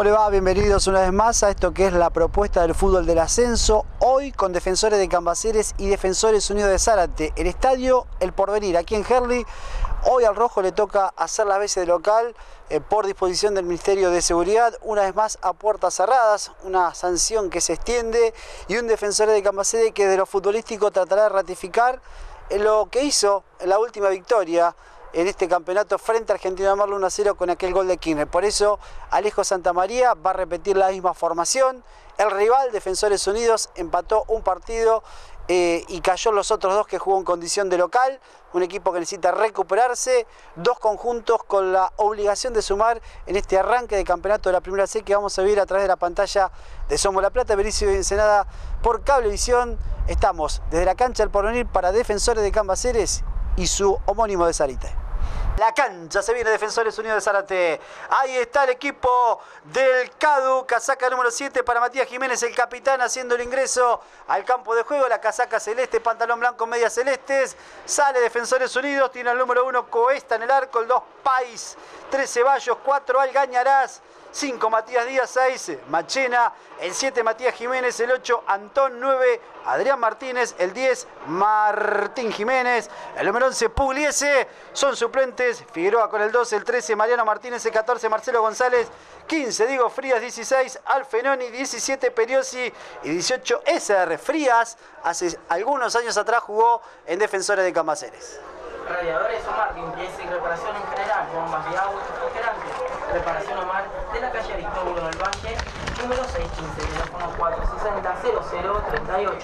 ¿Cómo va? Bienvenidos una vez más a esto que es la propuesta del fútbol del ascenso. Hoy con defensores de Cambaceres y defensores unidos de Zárate. El estadio El Porvenir, aquí en Herley. Hoy al Rojo le toca hacer las veces de local eh, por disposición del Ministerio de Seguridad. Una vez más a puertas cerradas, una sanción que se extiende y un defensor de Cambaceres que de lo futbolístico tratará de ratificar lo que hizo en la última victoria en este campeonato frente a Argentina de Marlo 1 0 con aquel gol de Kirchner. Por eso Alejo Santamaría va a repetir la misma formación. El rival, Defensores Unidos, empató un partido eh, y cayó los otros dos que jugó en condición de local. Un equipo que necesita recuperarse. Dos conjuntos con la obligación de sumar en este arranque de campeonato de la primera C que vamos a ver a través de la pantalla de Somos La Plata, Bericio y Ensenada por Cablevisión. Estamos desde la cancha del Porvenir para Defensores de Cambaceres y su homónimo de Sarita. La cancha se viene Defensores Unidos de Zárate. Ahí está el equipo del CADU, casaca número 7 para Matías Jiménez, el capitán haciendo el ingreso al campo de juego. La casaca celeste, pantalón blanco, medias celestes. Sale Defensores Unidos, tiene el número 1 Coesta en el arco, el 2 Pais, 3 Ceballos, 4 Algañarás. 5 Matías Díaz, 6 Machena, el 7 Matías Jiménez, el 8 Antón 9 Adrián Martínez, el 10 Martín Jiménez, el número 11 Pugliese, son suplentes Figueroa con el 12, el 13 Mariano Martínez, el 14 Marcelo González, 15 Diego Frías, 16 Alfenoni, 17 Periosi y 18 SR Frías, hace algunos años atrás jugó en Defensores de Camaceres. Radiadores Omar, limpieza y reparación en general, bombas de agua y refrigerantes. Reparación Omar de la calle Aristóbulo del Valle, número 615, teléfono 460-0038.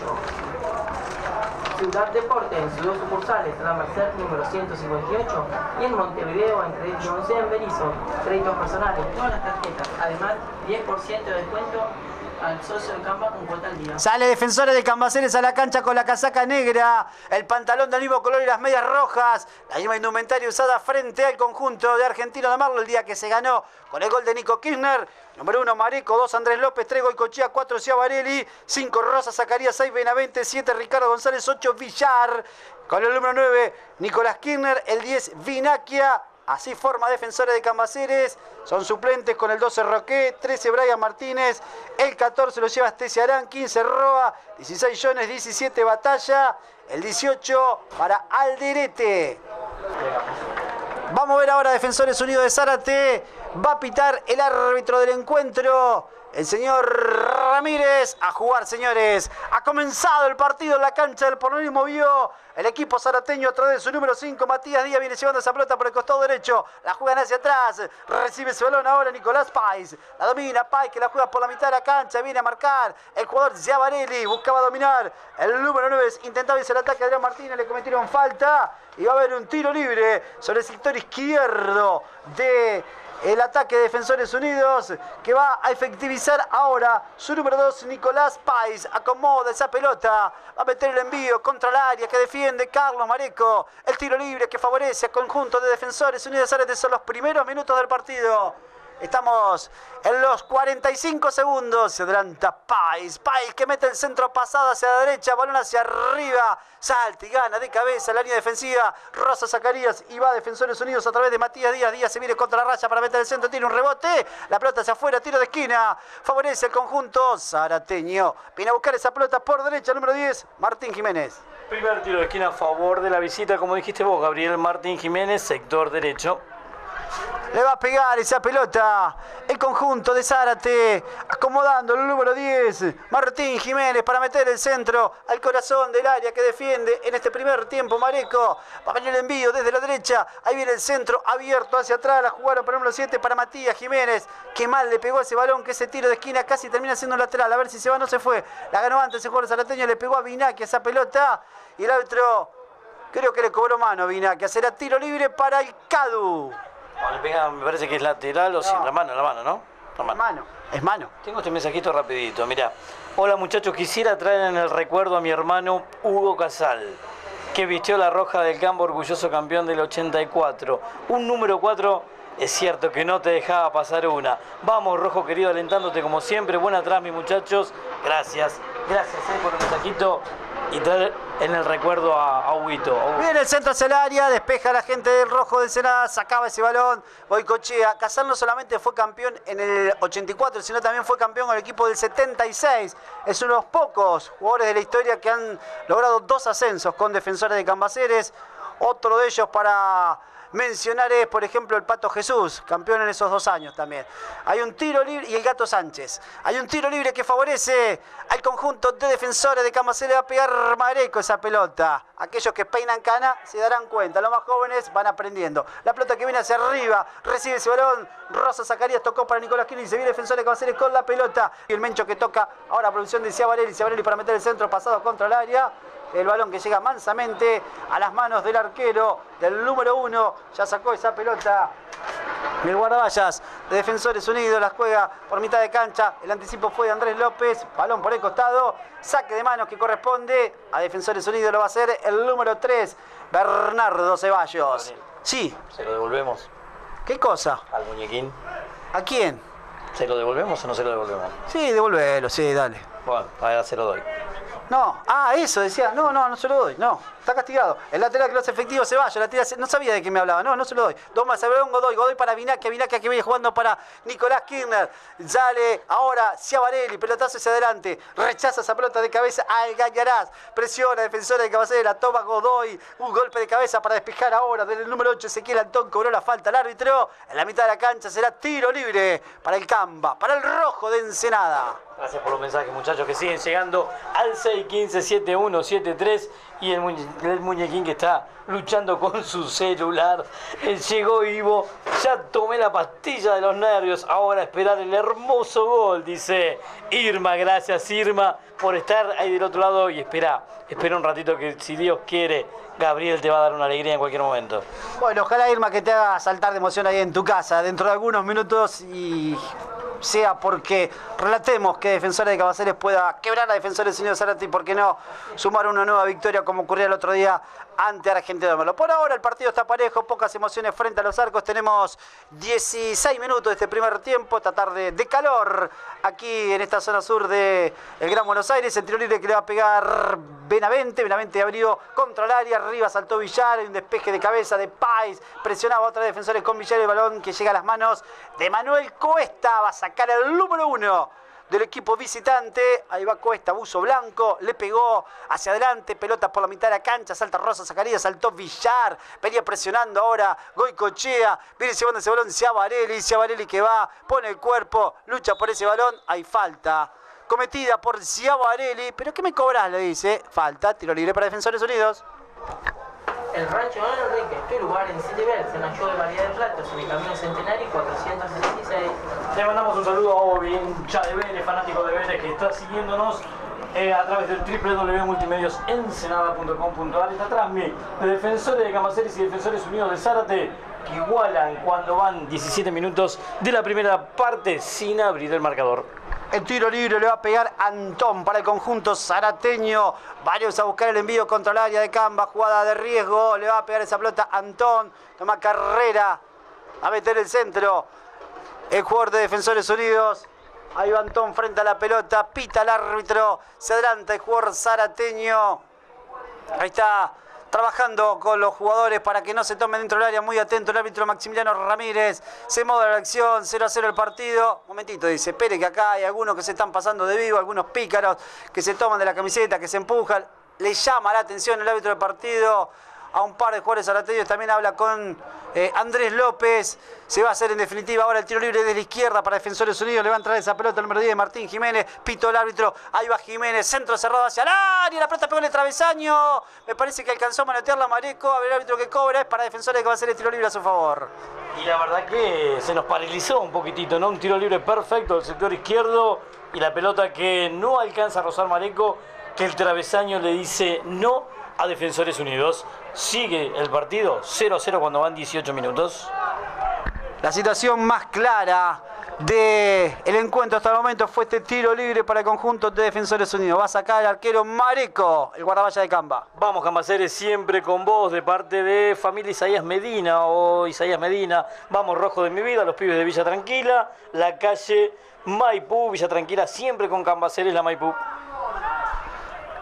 Ciudad Deporte en sus dos sucursales, la Merced número 158 y en Montevideo entre 11 en Berizo. Créditos personales, todas las tarjetas. Además, 10% de descuento al socio de con cuota día. Sale Defensores de Cambaceres a la cancha con la casaca negra, el pantalón del mismo color y las medias rojas, la misma indumentaria usada frente al conjunto de Argentino de Marlo el día que se ganó con el gol de Nico Kirchner. Número 1 Mareco, 2 Andrés López, 3 Goicochea, 4 Ciavarelli, 5 Rosa Zacarías, 6 Benavente, 7 Ricardo González, 8 Villar. Con el número 9 Nicolás Kirchner, el 10 Vinaquia, Así forma defensores de Cambaceres. Son suplentes con el 12 Roque, 13 Brian Martínez, el 14 lo lleva Arán, 15 Roa, 16 Jones, 17 Batalla, el 18 para Alderete. Vamos a ver ahora Defensores Unidos de Zárate. Va a pitar el árbitro del encuentro el señor Ramírez a jugar, señores. Ha comenzado el partido en la cancha del Porvenir. Movió el equipo zarateño a través de su número 5. Matías Díaz viene llevando esa pelota por el costado derecho. La juegan hacia atrás. Recibe ese balón ahora Nicolás Pais. La domina Pais que la juega por la mitad de la cancha. Viene a marcar el jugador Giavarelli. Buscaba dominar. El número 9 intentaba irse el ataque a Adrián Martínez. Le cometieron falta. Y va a haber un tiro libre sobre el sector izquierdo de el ataque de Defensores Unidos que va a efectivizar ahora su número 2, Nicolás Pais. Acomoda esa pelota, va a meter el envío contra el área que defiende Carlos Mareco. El tiro libre que favorece al conjunto de Defensores Unidos son los primeros minutos del partido. Estamos en los 45 segundos. Se adelanta Pais. Pais que mete el centro pasado hacia la derecha. Balón hacia arriba. Salta y gana de cabeza la línea defensiva. Rosa Zacarías y va a Defensores Unidos a través de Matías Díaz. Díaz se viene contra la raya para meter el centro. Tiene un rebote. La pelota hacia afuera. Tiro de esquina. Favorece el conjunto zarateño. Viene a buscar esa pelota por derecha. Número 10. Martín Jiménez. Primer tiro de esquina a favor de la visita, como dijiste vos, Gabriel Martín Jiménez, sector derecho. Le va a pegar esa pelota. El conjunto de Zárate. Acomodando el número 10. Martín Jiménez para meter el centro al corazón del área que defiende en este primer tiempo. Mareco. Va venir el envío desde la derecha. Ahí viene el centro abierto hacia atrás. La jugaron para el número 7 para Matías Jiménez. Qué mal le pegó ese balón. Que ese tiro de esquina casi termina siendo lateral. A ver si se va no se fue. La ganó antes el jugador zarateño. Le pegó a Vinaki esa pelota. Y el árbitro. Creo que le cobró mano a Vinaki. Será tiro libre para el Cadu me parece que es lateral o sí, la mano, la mano, ¿no? La mano. Es mano. Tengo este mensajito rapidito, mira. Hola muchachos, quisiera traer en el recuerdo a mi hermano Hugo Casal, que vistió la roja del campo, orgulloso campeón del 84. Un número 4 es cierto que no te dejaba pasar una. Vamos, Rojo querido, alentándote como siempre. Buena atrás, mis muchachos. Gracias. Gracias eh, por el mensajito. Y traer en el recuerdo a, a Huito. Viene el centro hacia el área, despeja a la gente del rojo de Senada, sacaba ese balón, Boicochea. Casal no solamente fue campeón en el 84, sino también fue campeón con el equipo del 76. Es uno de los pocos jugadores de la historia que han logrado dos ascensos con defensores de Cambaceres. Otro de ellos para mencionar es, por ejemplo, el Pato Jesús, campeón en esos dos años también. Hay un tiro libre y el Gato Sánchez. Hay un tiro libre que favorece al conjunto de defensores de Camacere. Va a pegar Mareco esa pelota. Aquellos que peinan cana se darán cuenta. Los más jóvenes van aprendiendo. La pelota que viene hacia arriba, recibe ese balón. Rosa Zacarías tocó para Nicolás Quini. Se viene defensor de Camacere con la pelota. Y el Mencho que toca ahora producción de Ciabarelli. Ciabarelli para meter el centro pasado contra el área el balón que llega mansamente a las manos del arquero del número uno. Ya sacó esa pelota. El guardaballas de Defensores Unidos la juega por mitad de cancha. El anticipo fue de Andrés López. Balón por el costado. Saque de manos que corresponde a Defensores Unidos. Lo va a hacer el número 3, Bernardo Ceballos. Sí. ¿Se lo devolvemos? ¿Qué cosa? Al muñequín. ¿A quién? ¿Se lo devolvemos o no se lo devolvemos? Sí, devuélvelo, sí, dale. Bueno, ahora se lo doy. No, ah, eso decía, no, no, no se lo doy, no, está castigado. El lateral que lo hace efectivo se vaya, la no sabía de qué me hablaba, no, no se lo doy. Dos más, un Godoy, Godoy para Vinaca, Vinaca que viene jugando para Nicolás Kirchner. Sale ahora Ciavarelli, pelotazo hacia adelante, rechaza esa pelota de cabeza al Gañarás, presiona, defensora de cabecera, toma Godoy, un golpe de cabeza para despejar ahora del número 8, Ezequiel Antón. Cobró la falta al árbitro. En la mitad de la cancha será tiro libre para el Camba, para el rojo de Ensenada. Gracias por los mensajes, muchachos, que siguen llegando al 615-7173 y el, el, muñequín que está luchando con su celular. Él llegó vivo, ya tomé la pastilla de los nervios, ahora esperar el hermoso gol, dice Irma. Gracias, Irma, por estar ahí del otro lado y espera, espera un ratito que si Dios quiere, Gabriel te va a dar una alegría en cualquier momento. Bueno, ojalá Irma que te haga saltar de emoción ahí en tu casa dentro de algunos minutos y sea porque relatemos que Defensores de Cabaceres pueda quebrar a Defensores Unidos Zárate y por qué no sumar una nueva victoria como ocurrió el otro día ante Argentina de Melo. Por ahora el partido está parejo, pocas emociones frente a los arcos. Tenemos 16 minutos de este primer tiempo, esta tarde de calor aquí en esta zona sur de el Gran Buenos Aires. El tiro libre que le va a pegar Benavente. Benavente abrió contra el área, arriba saltó Villar, un despeje de cabeza de Pais, presionaba a otra defensores con Villar el balón que llega a las manos de Manuel Cuesta. Va a sacar el número uno del equipo visitante. Ahí va Cuesta, buzo blanco, le pegó hacia adelante, pelota por la mitad de la cancha, salta Rosa Zacarías, saltó Villar, venía presionando ahora Goicochea, viene llevando ese balón Ciavarelli, Ciavarelli que va, pone el cuerpo, lucha por ese balón, hay falta. Cometida por Ciavarelli, pero ¿qué me cobras? Le dice, falta, tiro libre para Defensores Unidos. El rancho Enrique, tu lugar en Citibel, se nació de variedad de platos en el camino centenario 476. Le mandamos un saludo a Obi, hincha de Vélez, fanático de Vélez, que está siguiéndonos eh, a través del www.multimediosensenada.com.ar. Está atrás de Defensores de Camaceres y Defensores Unidos de Zárate, que igualan cuando van 17 minutos de la primera parte sin abrir el marcador. El tiro libre le va a pegar Antón para el conjunto zarateño. Varios a buscar el envío contra el área de Camba. Jugada de riesgo. Le va a pegar esa pelota Antón. Toma carrera. A meter el centro. El jugador de Defensores Unidos. Ahí va Antón frente a la pelota. Pita el árbitro. Se adelanta el jugador zarateño. Ahí está trabajando con los jugadores para que no se tomen dentro del área. Muy atento el árbitro Maximiliano Ramírez. Se moda la acción, 0 a 0 el partido. momentito, dice, espere que acá hay algunos que se están pasando de vivo, algunos pícaros que se toman de la camiseta, que se empujan. Le llama la atención el árbitro del partido a un par de jugadores arateños. También habla con eh, Andrés López. Se va a hacer en definitiva ahora el tiro libre de la izquierda para Defensores Unidos. Le va a entrar esa pelota el número 10 de Martín Jiménez. Pito el árbitro. Ahí va Jiménez. Centro cerrado hacia el área. La pelota pegó en el travesaño. Me parece que alcanzó a manotearla Mareco. A ver el árbitro que cobra. Es para Defensores que va a hacer el tiro libre a su favor. Y la verdad que se nos paralizó un poquitito, ¿no? Un tiro libre perfecto del sector izquierdo. Y la pelota que no alcanza a rozar Mareco. Que el travesaño le dice no a Defensores Unidos. Sigue el partido 0 a 0 cuando van 18 minutos. La situación más clara del el encuentro hasta el momento fue este tiro libre para el conjunto de Defensores Unidos. Va a sacar el arquero Mareco, el guardaballa de Camba. Vamos, Cambaceres, siempre con vos de parte de familia Isaías Medina o Isaías Medina. Vamos, Rojo de mi vida, los pibes de Villa Tranquila, la calle Maipú, Villa Tranquila, siempre con Cambaceres, la Maipú.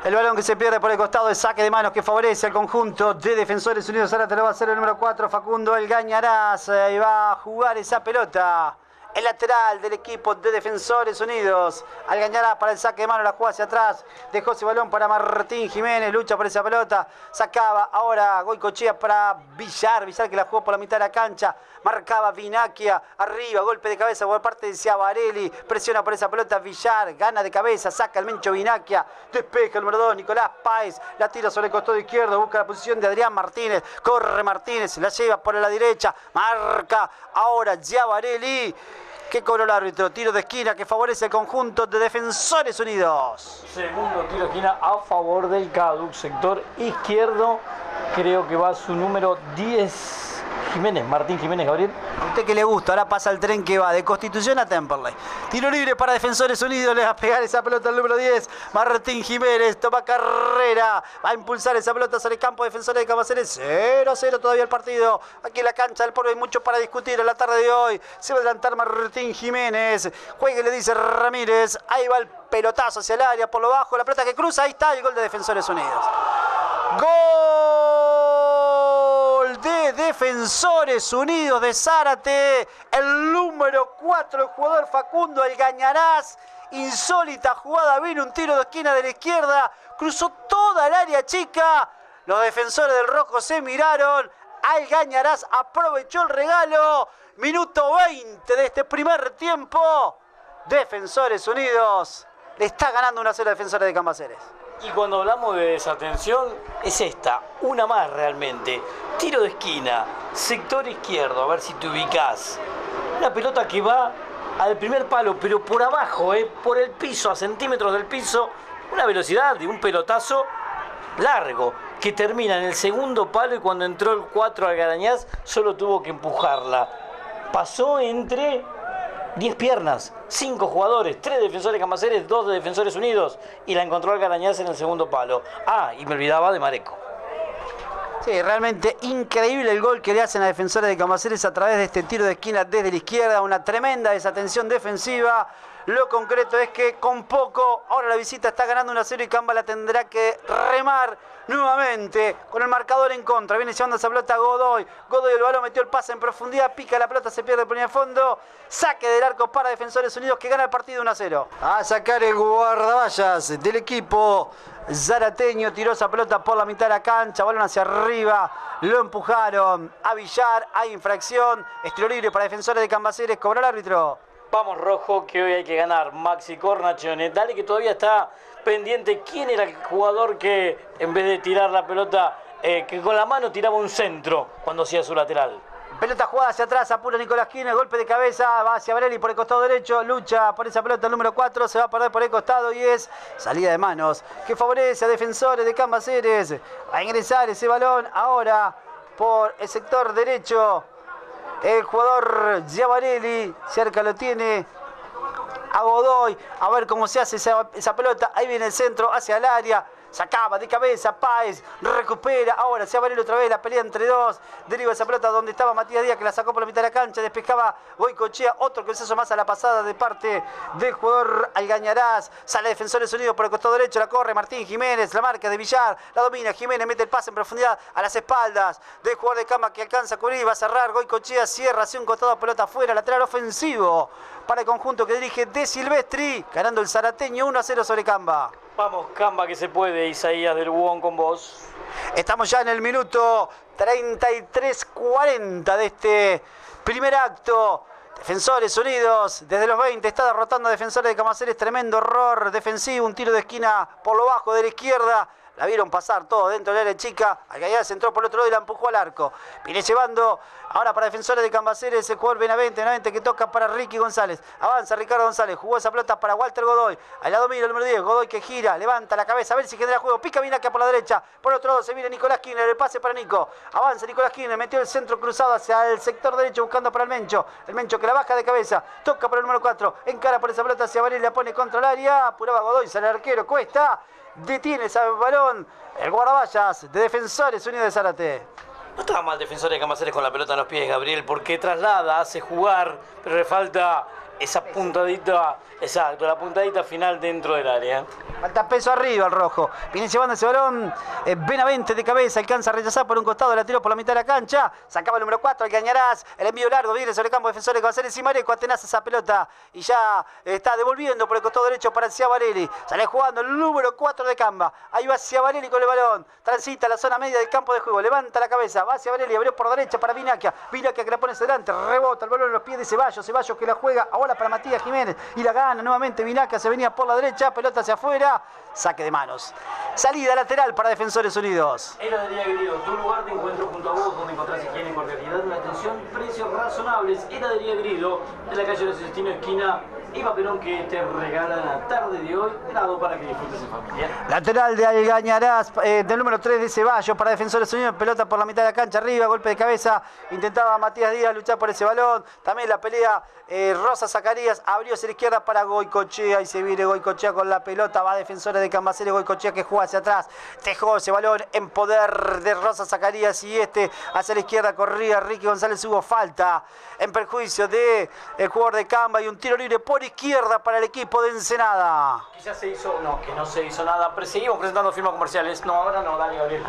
El balón que se pierde por el costado de saque de manos que favorece al conjunto de Defensores Unidos. Ahora te lo va a hacer el número 4, Facundo El Gañarás. Y va a jugar esa pelota. El lateral del equipo de Defensores Unidos. Al Gañarás para el saque de mano, la juega hacia atrás. Dejó ese balón para Martín Jiménez. Lucha por esa pelota. Sacaba ahora Goicochea para Villar. Villar que la jugó por la mitad de la cancha. Marcaba Vinaquia. Arriba, golpe de cabeza por parte de Ciavarelli. Presiona por esa pelota Villar. Gana de cabeza. Saca el Mencho Vinaquia. Despeja el número 2. Nicolás Páez. La tira sobre el costado izquierdo. Busca la posición de Adrián Martínez. Corre Martínez. La lleva por la derecha. Marca ahora Ciavarelli. ¿Qué cobró el árbitro? Tiro de esquina que favorece el conjunto de Defensores Unidos. Segundo tiro de esquina a favor del CADUC, sector izquierdo. Creo que va su número 10. Jiménez, Martín Jiménez, Gabriel. Usted que le gusta, ahora pasa el tren que va de Constitución a Temperley. Tiro libre para Defensores Unidos, le va a pegar esa pelota al número 10. Martín Jiménez toma carrera, va a impulsar esa pelota sobre el campo Defensores de Camaceres. 0 a 0 todavía el partido. Aquí en la cancha del Poro hay mucho para discutir en la tarde de hoy. Se va a adelantar Martín Jiménez. Juegue, le dice Ramírez. Ahí va el pelotazo hacia el área por lo bajo. La pelota que cruza, ahí está el gol de Defensores Unidos. Gol de Defensores Unidos de Zárate. El número 4, el jugador Facundo El Gañarás. Insólita jugada, vino un tiro de esquina de la izquierda. Cruzó toda el área chica. Los defensores del rojo se miraron. Al Gañarás aprovechó el regalo. Minuto 20 de este primer tiempo. Defensores Unidos. Le está ganando una cero Defensores de Cambaceres. Y cuando hablamos de desatención, es esta, una más realmente. Tiro de esquina, sector izquierdo, a ver si te ubicás. Una pelota que va al primer palo, pero por abajo, ¿eh? por el piso, a centímetros del piso. Una velocidad de un pelotazo largo, que termina en el segundo palo y cuando entró el 4 al Garañaz solo tuvo que empujarla. Pasó entre 10 piernas, 5 jugadores, 3 defensores Camaceres, 2 de Defensores Unidos y la encontró al Garañaz en el segundo palo. Ah, y me olvidaba de Mareco. Sí, realmente increíble el gol que le hacen a defensores de Camaceres a través de este tiro de esquina desde la izquierda, una tremenda desatención defensiva. Lo concreto es que con poco, ahora la visita está ganando una serie y Camba la tendrá que remar nuevamente con el marcador en contra. Viene llevando esa pelota Godoy. Godoy el balón metió el pase en profundidad, pica la pelota, se pierde por el fondo. Saque del arco para Defensores Unidos que gana el partido 1 a 0. A sacar el guardaballas del equipo Zarateño. Tiró esa pelota por la mitad de la cancha, balón hacia arriba. Lo empujaron a Villar. Hay infracción. Estilo libre para Defensores de Cambaceres. Cobra el árbitro. Vamos rojo, que hoy hay que ganar. Maxi Cornachone. Dale que todavía está pendiente quién era el jugador que en vez de tirar la pelota, eh, que con la mano tiraba un centro cuando hacía su lateral. Pelota jugada hacia atrás, apura Nicolás Quino, golpe de cabeza, va hacia Varelli por el costado derecho, lucha por esa pelota el número 4, se va a perder por el costado y es salida de manos que favorece a defensores de Cambaceres. A ingresar ese balón ahora por el sector derecho. El jugador Giavarelli, cerca lo tiene a Godoy, a ver cómo se hace esa, esa pelota, ahí viene el centro hacia el área, sacaba de cabeza, Páez, recupera, ahora se va a venir otra vez la pelea entre dos, deriva esa pelota donde estaba Matías Díaz que la sacó por la mitad de la cancha, despejaba Goicochea, otro hizo más a la pasada de parte del jugador Algañarás, sale Defensores Unidos por el costado derecho, la corre Martín Jiménez, la marca de Villar, la domina, Jiménez mete el pase en profundidad a las espaldas del jugador de cama que alcanza a cubrir, va a cerrar, Goicochea cierra hacia un costado, pelota afuera, lateral ofensivo para el conjunto que dirige De Silvestri, ganando el Zarateño 1 a 0 sobre Camba. Vamos, Camba, que se puede, Isaías del Bugón con vos. Estamos ya en el minuto 33-40 de este primer acto. Defensores Unidos, desde los 20, está derrotando a Defensores de Camaceres. Tremendo error defensivo, un tiro de esquina por lo bajo de la izquierda. La vieron pasar todo dentro del área chica. Algayá se entró por el otro lado y la empujó al arco. Viene llevando ahora para defensores de Cambaceres el jugador Benavente. Benavente que toca para Ricky González. Avanza Ricardo González. Jugó esa pelota para Walter Godoy. Al lado mío el número 10. Godoy que gira, levanta la cabeza a ver si genera juego. Pica Vinaca por la derecha. Por otro lado se viene Nicolás Kirchner. El pase para Nico. Avanza Nicolás Kirchner. Metió el centro cruzado hacia el sector derecho buscando para el Mencho. El Mencho que la baja de cabeza. Toca para el número 4. Encara por esa pelota hacia Varela. La pone contra el área. Apuraba Godoy. Sale el arquero. Cuesta. Detiene ese balón. El guardaballas de Defensores Unidos de Zárate. No estaba mal defensor de Camaceres con la pelota en los pies, Gabriel, porque traslada, hace jugar, pero le falta esa puntadita, exacto, la puntadita final dentro del área. Falta peso arriba el rojo. Viene llevando ese balón. Eh, Benavente de cabeza. Alcanza a rechazar por un costado. La tiró por la mitad de la cancha. Sacaba el número 4. Alcañarás. El envío largo. Viene sobre el campo defensores de Cabaceres y Mareco. Atenaza esa pelota. Y ya está devolviendo por el costado derecho para Ciavarelli. Sale jugando el número 4 de Camba. Ahí va Ciavarelli con el balón. Transita la zona media del campo de juego. Levanta la cabeza. Va Ciavarelli. Abrió por derecha para Vinaquia. Vinaquia que la pone hacia adelante. Rebota el balón en los pies de Ceballos. Ceballos que la juega para Matías Jiménez. Y la gana nuevamente Vinaquia. Se venía por la derecha. Pelota hacia afuera saque de manos. Salida lateral para Defensores Unidos. Heladería Grido, tu lugar de encuentro junto a vos, donde encontrás higiene, cordialidad, una atención, precios razonables. Heladería Grido, de la calle de Celestino, esquina Eva Perón, que te regala la tarde de hoy helado para que disfrutes en familia. Lateral de Algañarás, eh, del número 3 de Ceballos para Defensores Unidos, pelota por la mitad de la cancha, arriba, golpe de cabeza, intentaba Matías Díaz luchar por ese balón, también la pelea eh, Rosa Zacarías, abrió hacia la izquierda para Goicochea y se viene Goicochea con la pelota, va Defensores de Cambaceres, Goicochea que juega hacia atrás, dejó ese balón en poder de Rosa Zacarías y este hacia la izquierda corría Ricky González, hubo falta en perjuicio de el jugador de Camba y un tiro libre por izquierda para el equipo de Ensenada. Quizás se hizo, no, que no se hizo nada, seguimos presentando firmas comerciales. No, ahora no, dale Gabriel.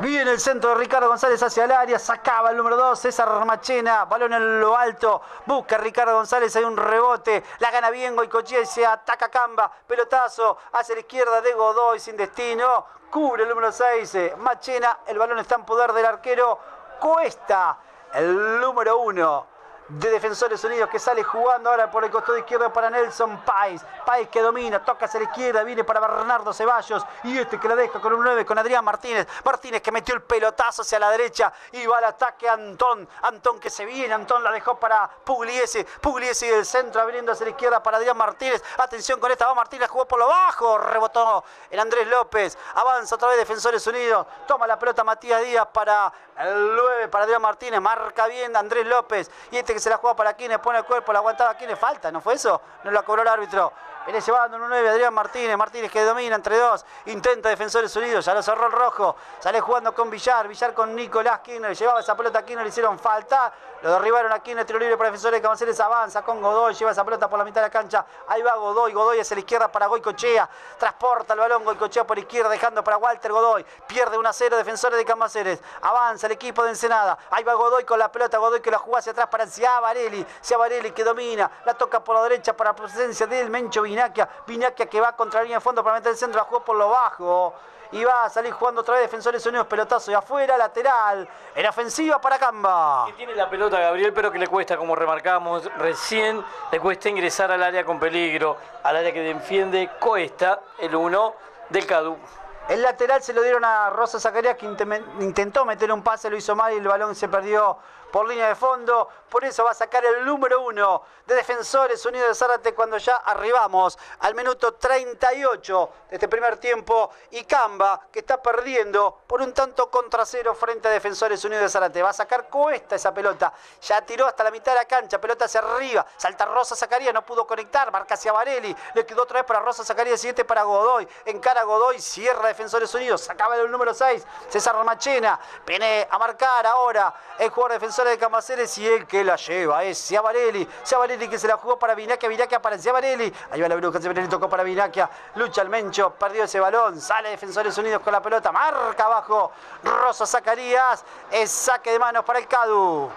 Viene el centro de Ricardo González hacia el área, sacaba el número 2, César Machena, balón en lo alto, busca Ricardo González, hay un rebote, la gana bien Goicochea y se ataca Camba, pelotazo hacia la izquierda de Godoy sin destino, cubre el número 6, Machena, el balón está en poder del arquero Cuesta, el número 1 de Defensores Unidos que sale jugando ahora por el costado izquierdo para Nelson Pais. Pais que domina, toca hacia la izquierda, viene para Bernardo Ceballos y este que la deja con un 9 con Adrián Martínez. Martínez que metió el pelotazo hacia la derecha y va al ataque Antón. Antón que se viene, Antón la dejó para Pugliese. Pugliese del centro abriendo hacia la izquierda para Adrián Martínez. Atención con esta, va Martínez, jugó por lo bajo, rebotó en Andrés López. Avanza otra vez Defensores Unidos. Toma la pelota Matías Díaz para el 9 para Adrián Martínez. Marca bien Andrés López. Y este que se la juega para Quienes, pone el cuerpo, la aguantaba Quienes, falta, ¿no fue eso? No la cobró el árbitro. Viene llevando un 9 Adrián Martínez. Martínez que domina entre dos. Intenta Defensores Unidos. Ya lo cerró el rojo. Sale jugando con Villar. Villar con Nicolás Kirchner. Llevaba esa pelota a Kirchner. Le hicieron falta. Lo derribaron en el tiro libre para Defensores de Cabanceres. Avanza con Godoy. Lleva esa pelota por la mitad de la cancha. Ahí va Godoy. Godoy hacia la izquierda para Goicochea. Transporta el balón. Goicochea por izquierda. Dejando para Walter Godoy. Pierde 1 a 0. Defensores de Cambaceres. Avanza el equipo de Ensenada. Ahí va Godoy con la pelota. Godoy que la juega hacia atrás para Ciavarelli. Ciavarelli que domina. La toca por la derecha para la presencia del Mencho Vinaquia. Vinaquia que va contra la línea de fondo para meter el centro. La jugó por lo bajo. Y va a salir jugando otra vez Defensores Unidos. Pelotazo de afuera. Lateral. En ofensiva para Camba. Que tiene la pelota Gabriel, pero que le cuesta, como remarcamos recién, le cuesta ingresar al área con peligro. Al área que defiende Cuesta, el 1 del Cadu. El lateral se lo dieron a Rosa Zacarías que intentó meter un pase, lo hizo mal y el balón se perdió por línea de fondo. Por eso va a sacar el número uno de Defensores Unidos de Zárate cuando ya arribamos al minuto 38 de este primer tiempo. Y Camba, que está perdiendo por un tanto contra cero frente a Defensores Unidos de Zárate. Va a sacar Cuesta esa pelota. Ya tiró hasta la mitad de la cancha, pelota hacia arriba. Salta Rosa Zacarías, no pudo conectar. Marca hacia Varelli. Le quedó otra vez para Rosa Zacarías, siguiente para Godoy. Encara Godoy, cierra Defensores Unidos. Sacaba el número 6, César Machena. Viene a marcar ahora el jugador de Camaceres y el que la lleva es Ciavarelli. Ciavarelli que se la jugó para Vinaquia, Vinaquia para Ciavarelli. Ahí va la bruja, Ciavarelli tocó para Vinaquia. Lucha el Mencho, perdió ese balón. Sale Defensores Unidos con la pelota. Marca abajo. Rosa Zacarías. Es saque de manos para el Cadu.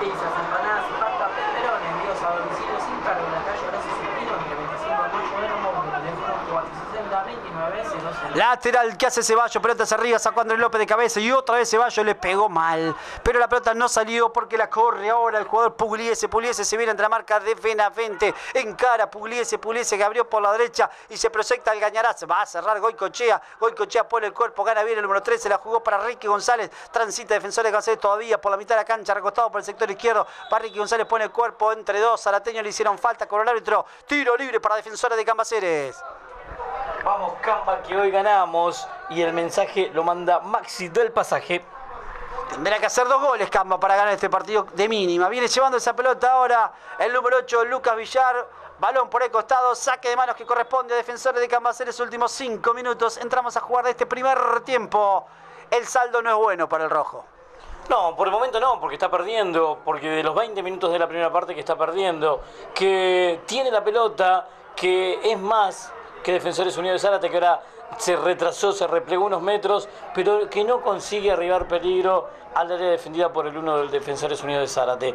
Pizzas, empanadas y pasta pepperoni envíos a domicilio sin cargo en la calle Horacio Supino, entre 25 de mayo de Móvil, teléfono 460 29 0 Lateral que hace Ceballos, pelota hacia arriba, sacó Andrés López de cabeza y otra vez Ceballos le pegó mal. Pero la pelota no salió porque la corre ahora el jugador Pugliese. Pugliese se viene entre la marca de Benavente. Encara Pugliese, Pugliese que por la derecha y se proyecta al Gañaraz. Va a cerrar Goicochea. Goicochea pone el cuerpo, gana bien el número 13. La jugó para Ricky González. Transita defensor de todavía por la mitad de la cancha, recostado por el sector izquierdo. Para Ricky González pone el cuerpo entre dos. Zarateño le hicieron falta con el árbitro. Tiro libre para defensores de Cambaceres. Vamos, Camba, que hoy ganamos. Y el mensaje lo manda Maxi del pasaje. Tendrá que hacer dos goles Camba para ganar este partido de mínima. Viene llevando esa pelota ahora el número 8, Lucas Villar. Balón por el costado, saque de manos que corresponde a defensores de Cambaceres. Últimos cinco minutos. Entramos a jugar de este primer tiempo. El saldo no es bueno para el rojo. No, por el momento no, porque está perdiendo, porque de los 20 minutos de la primera parte que está perdiendo, que tiene la pelota, que es más que Defensores Unidos de Zárate, que ahora se retrasó, se replegó unos metros, pero que no consigue arribar peligro al área defendida por el uno del Defensores Unidos de Zárate.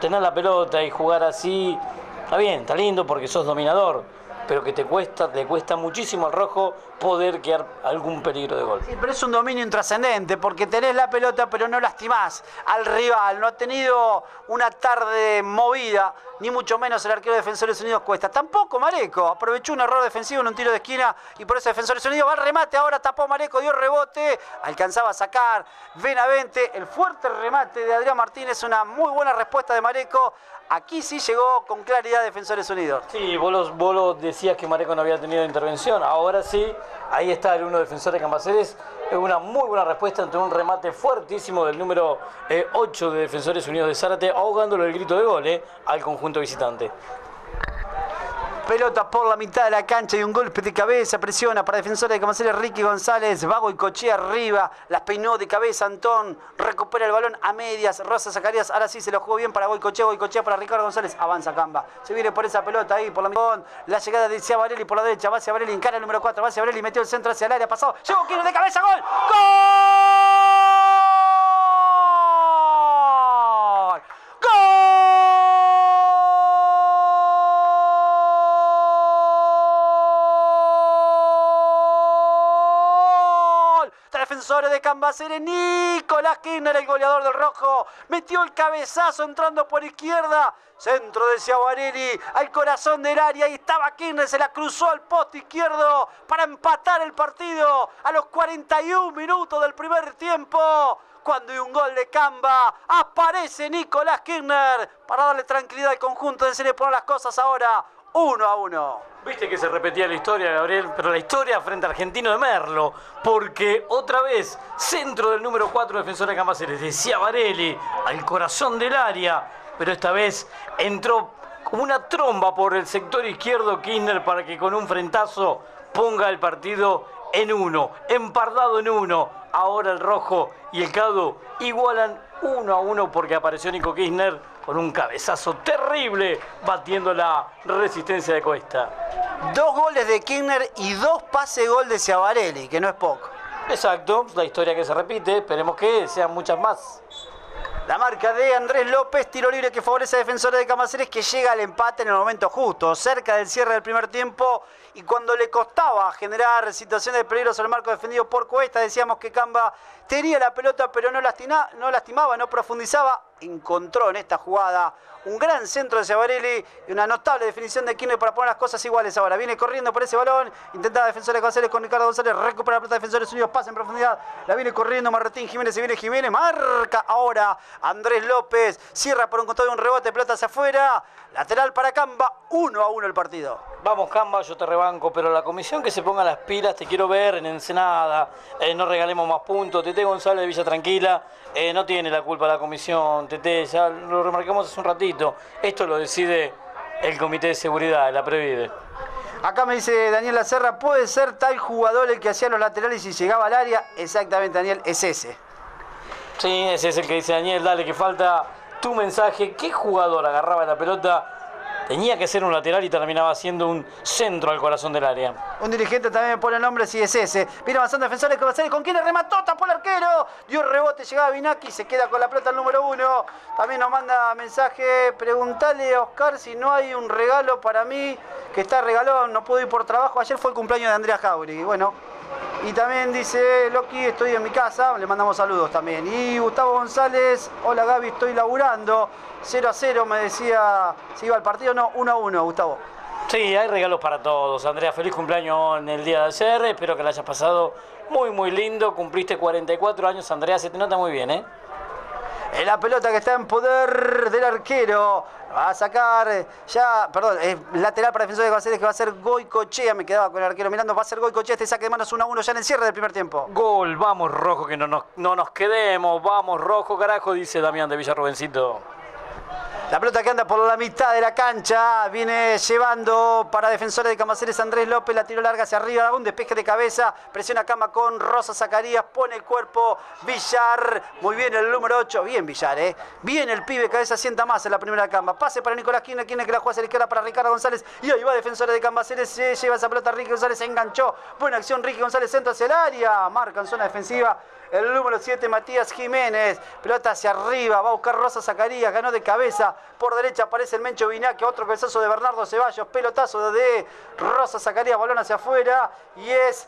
Tener la pelota y jugar así, está bien, está lindo porque sos dominador, pero que te cuesta, te cuesta muchísimo al rojo poder quedar algún peligro de gol. Sí, pero es un dominio intrascendente, porque tenés la pelota pero no lastimás al rival, no ha tenido una tarde movida, ni mucho menos el arquero de Defensores Unidos Cuesta. Tampoco Mareco, aprovechó un error defensivo en un tiro de esquina y por eso Defensores Unidos va al remate, ahora tapó Mareco, dio rebote, alcanzaba a sacar Benavente, el fuerte remate de Adrián Martínez, una muy buena respuesta de Mareco. Aquí sí llegó con claridad Defensores Unidos. Sí, vos, los- vos lo decías que Mareco no había tenido intervención. Ahora sí, ahí está el uno defensor de Cambaceres. Es una muy buena respuesta ante un remate fuertísimo del número 8 de Defensores Unidos de Zárate, ahogándolo el grito de gol eh, al conjunto visitante. Pelota por la mitad de la cancha y un golpe de cabeza. Presiona para defensores de Camaceres Ricky González. Vago y arriba. Las peinó de cabeza Antón. Recupera el balón a medias. Rosa Zacarías. Ahora sí se lo jugó bien para Boicochea. Boicochea para Ricardo González. Avanza Camba. Se viene por esa pelota ahí por la mitad. La llegada de Ciabarelli por la derecha. Va Ciabarelli. Encara el número 4. Va Ciabarelli. Metió el centro hacia el área. Pasado. Llegó Quino de cabeza. Gol. ¡Gol! Defensores de Cambaceres, Nicolás Kirchner, el goleador del rojo, metió el cabezazo entrando por izquierda, centro de Ciavarelli, al corazón del área, y estaba Kirchner, se la cruzó al poste izquierdo para empatar el partido a los 41 minutos del primer tiempo. Cuando hay un gol de Camba, aparece Nicolás Kirchner para darle tranquilidad al conjunto de Serie poner las cosas ahora uno a uno. Viste que se repetía la historia, Gabriel, pero la historia frente a Argentino de Merlo, porque otra vez, centro del número 4 defensor de Cambaceres, de Ciavarelli, al corazón del área, pero esta vez entró como una tromba por el sector izquierdo Kirchner para que con un frentazo ponga el partido en uno, empardado en uno. Ahora el rojo y el cado igualan uno a uno porque apareció Nico Kirchner con un cabezazo terrible batiendo la resistencia de Cuesta. Dos goles de Kirchner y dos pases gol de Ciavarelli, que no es poco. Exacto, la historia que se repite, esperemos que sean muchas más. La marca de Andrés López, tiro libre que favorece a Defensores de Camaceres, que llega al empate en el momento justo, cerca del cierre del primer tiempo. Y cuando le costaba generar situaciones de peligro sobre el marco defendido por Cuesta, decíamos que Camba tenía la pelota, pero no, lastima- no lastimaba, no profundizaba. Encontró en esta jugada un gran centro de Ciavarelli y una notable definición de Kirchner para poner las cosas iguales ahora. Viene corriendo por ese balón, intenta Defensores de Camaceres con Ricardo González, recupera la pelota de Defensores Unidos, pasa en profundidad, la viene corriendo Martín Jiménez, se viene Jiménez, marca ahora Andrés López, cierra por un costado de un rebote, pelota hacia afuera, lateral para Camba, 1 a 1 el partido. Vamos, Camba, yo te rebanco, pero la comisión que se ponga las pilas, te quiero ver en Ensenada, eh, no regalemos más puntos. Tete González de Villa Tranquila, eh, no tiene la culpa la comisión, Tete, ya lo remarcamos hace un ratito. Esto lo decide el Comité de Seguridad, la Previde. Acá me dice Daniel Lacerra, ¿puede ser tal jugador el que hacía los laterales y llegaba al área? Exactamente, Daniel, es ese. Sí, ese es el que dice Daniel, dale, que falta tu mensaje. ¿Qué jugador agarraba la pelota? Tenía que ser un lateral y terminaba siendo un centro al corazón del área. Un dirigente también me pone el nombre, si es ese. Viene avanzando defensores Camaceres, ¿con quién le remató? Tapó el arquero. Dio rebote, llegaba Binaki, se queda con la pelota el número uno. También nos manda mensaje, preguntale a Oscar si no hay un regalo para mí, que está regalón, no puedo ir por trabajo. Ayer fue el cumpleaños de Andrea Jauregui. Bueno, y también dice Loki, estoy en mi casa, le mandamos saludos también. Y Gustavo González, hola Gaby, estoy laburando. 0 a 0 me decía si iba al partido, no, 1 a 1, Gustavo. Sí, hay regalos para todos. Andrea, feliz cumpleaños en el día de ayer. Espero que la hayas pasado muy, muy lindo. Cumpliste 44 años, Andrea, se te nota muy bien, ¿eh? La pelota que está en poder del arquero. Va a sacar eh, ya, perdón, es lateral para defensor de Caceres que va a ser Goicochea. Me quedaba con el arquero mirando. Va a ser Goicochea. Este saque de manos 1 a 1 ya en el cierre del primer tiempo. Gol, vamos rojo, que no nos, no nos quedemos. Vamos rojo, carajo, dice Damián de Villarrubencito. La pelota que anda por la mitad de la cancha viene llevando para defensores de Camaceres Andrés López, la tiro larga hacia arriba, un despeje de cabeza, presiona Cama con Rosa Zacarías, pone el cuerpo Villar, muy bien el número 8, bien Villar, eh. bien el pibe, cabeza sienta más en la primera cama, pase para Nicolás Quina, Quina que la juega hacia la izquierda para Ricardo González y ahí va defensores de Camaceres, se lleva esa pelota Ricky González, se enganchó, buena acción Ricky González, centro hacia el área, marca en zona defensiva el número 7 Matías Jiménez, pelota hacia arriba, va a buscar Rosa Zacarías, ganó de cabeza, por derecha aparece el Mencho Vinaque, otro cabezazo de Bernardo Ceballos, pelotazo de Rosa Zacarías, balón hacia afuera y es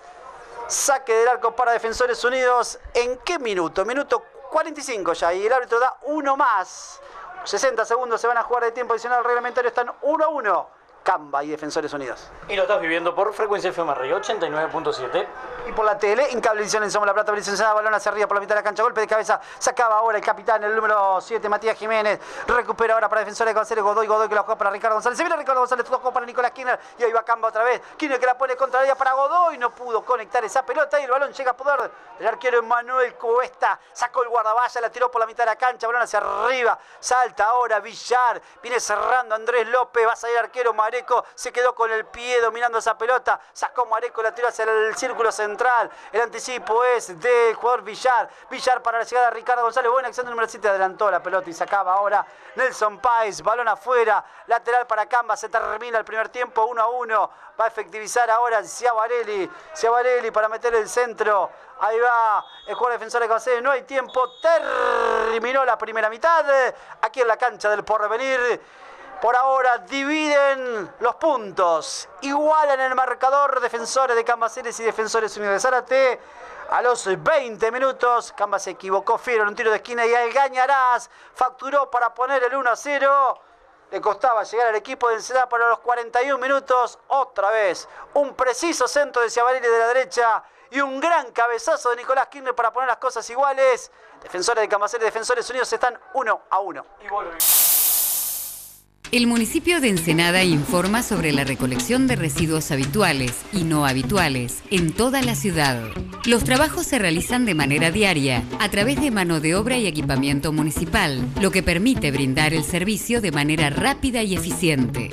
saque del arco para Defensores Unidos. ¿En qué minuto? Minuto 45 ya y el árbitro da uno más. 60 segundos se van a jugar de tiempo adicional reglamentario, están 1 a 1. Camba y Defensores Unidos. Y lo estás viviendo por frecuencia FM 89.7. Y por la tele, en cable edición en Somos La Plata, licenciada, balón hacia arriba por la mitad de la cancha, golpe de cabeza, sacaba ahora el capitán, el número 7, Matías Jiménez, recupera ahora para Defensores de González, Godoy, Godoy que la juega para Ricardo González, se viene Ricardo González, tocó para Nicolás Kirchner, y ahí va Camba otra vez, Kirchner que la pone contra ella para Godoy, no pudo conectar esa pelota y el balón llega a poder del arquero Emanuel Cuesta, sacó el guardaballa, la tiró por la mitad de la cancha, balón hacia arriba, salta ahora Villar, viene cerrando Andrés López, va a salir arquero Se quedó con el pie dominando esa pelota, sacó Mareco, la tiró hacia el círculo central, el anticipo es del jugador Villar, Villar para la llegada de Ricardo González, buena acción del número 7, adelantó la pelota y sacaba ahora Nelson Páez, balón afuera, lateral para Camba, se termina el primer tiempo, 1 a 1, va a efectivizar ahora Ciavarelli, Ciavarelli para meter el centro, ahí va el jugador defensor de Camaceres, no hay tiempo, terminó la primera mitad, aquí en la cancha del porvenir, por ahora dividen los puntos. Igualan el marcador defensores de Cambaceres y defensores unidos de Zárate. A los 20 minutos, Camba se equivocó Fiero en un tiro de esquina y el Gañarás facturó para poner el 1 a 0. Le costaba llegar al equipo de Ensenada para los 41 minutos. Otra vez, un preciso centro de Ciavarelli de la derecha y un gran cabezazo de Nicolás Kirchner para poner las cosas iguales. Defensores de Cambaceres y Defensores Unidos están 1 a 1. El municipio de Ensenada informa sobre la recolección de residuos habituales y no habituales en toda la ciudad. Los trabajos se realizan de manera diaria a través de mano de obra y equipamiento municipal, lo que permite brindar el servicio de manera rápida y eficiente.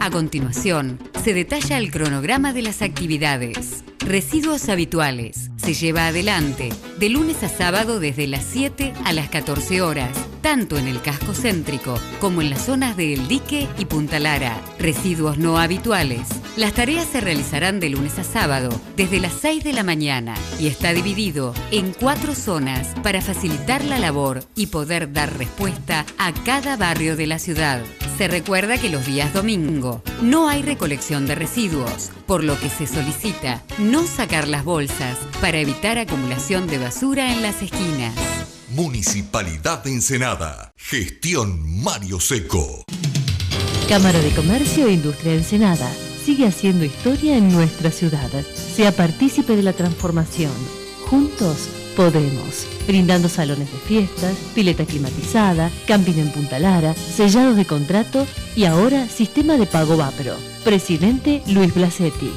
A continuación, se detalla el cronograma de las actividades. Residuos habituales. Se lleva adelante de lunes a sábado desde las 7 a las 14 horas, tanto en el casco céntrico como en las zonas de El Dique y Punta Lara. Residuos no habituales. Las tareas se realizarán de lunes a sábado desde las 6 de la mañana y está dividido en cuatro zonas para facilitar la labor y poder dar respuesta a cada barrio de la ciudad. Se recuerda que los días no hay recolección de residuos, por lo que se solicita no sacar las bolsas para evitar acumulación de basura en las esquinas. Municipalidad de Ensenada. Gestión Mario Seco. Cámara de Comercio e Industria de Ensenada. Sigue haciendo historia en nuestra ciudad. Sea partícipe de la transformación. Juntos podemos. Brindando salones de fiestas, pileta climatizada, camping en Punta Lara, sellados de contrato y ahora sistema de pago Vapro. Presidente Luis Blasetti.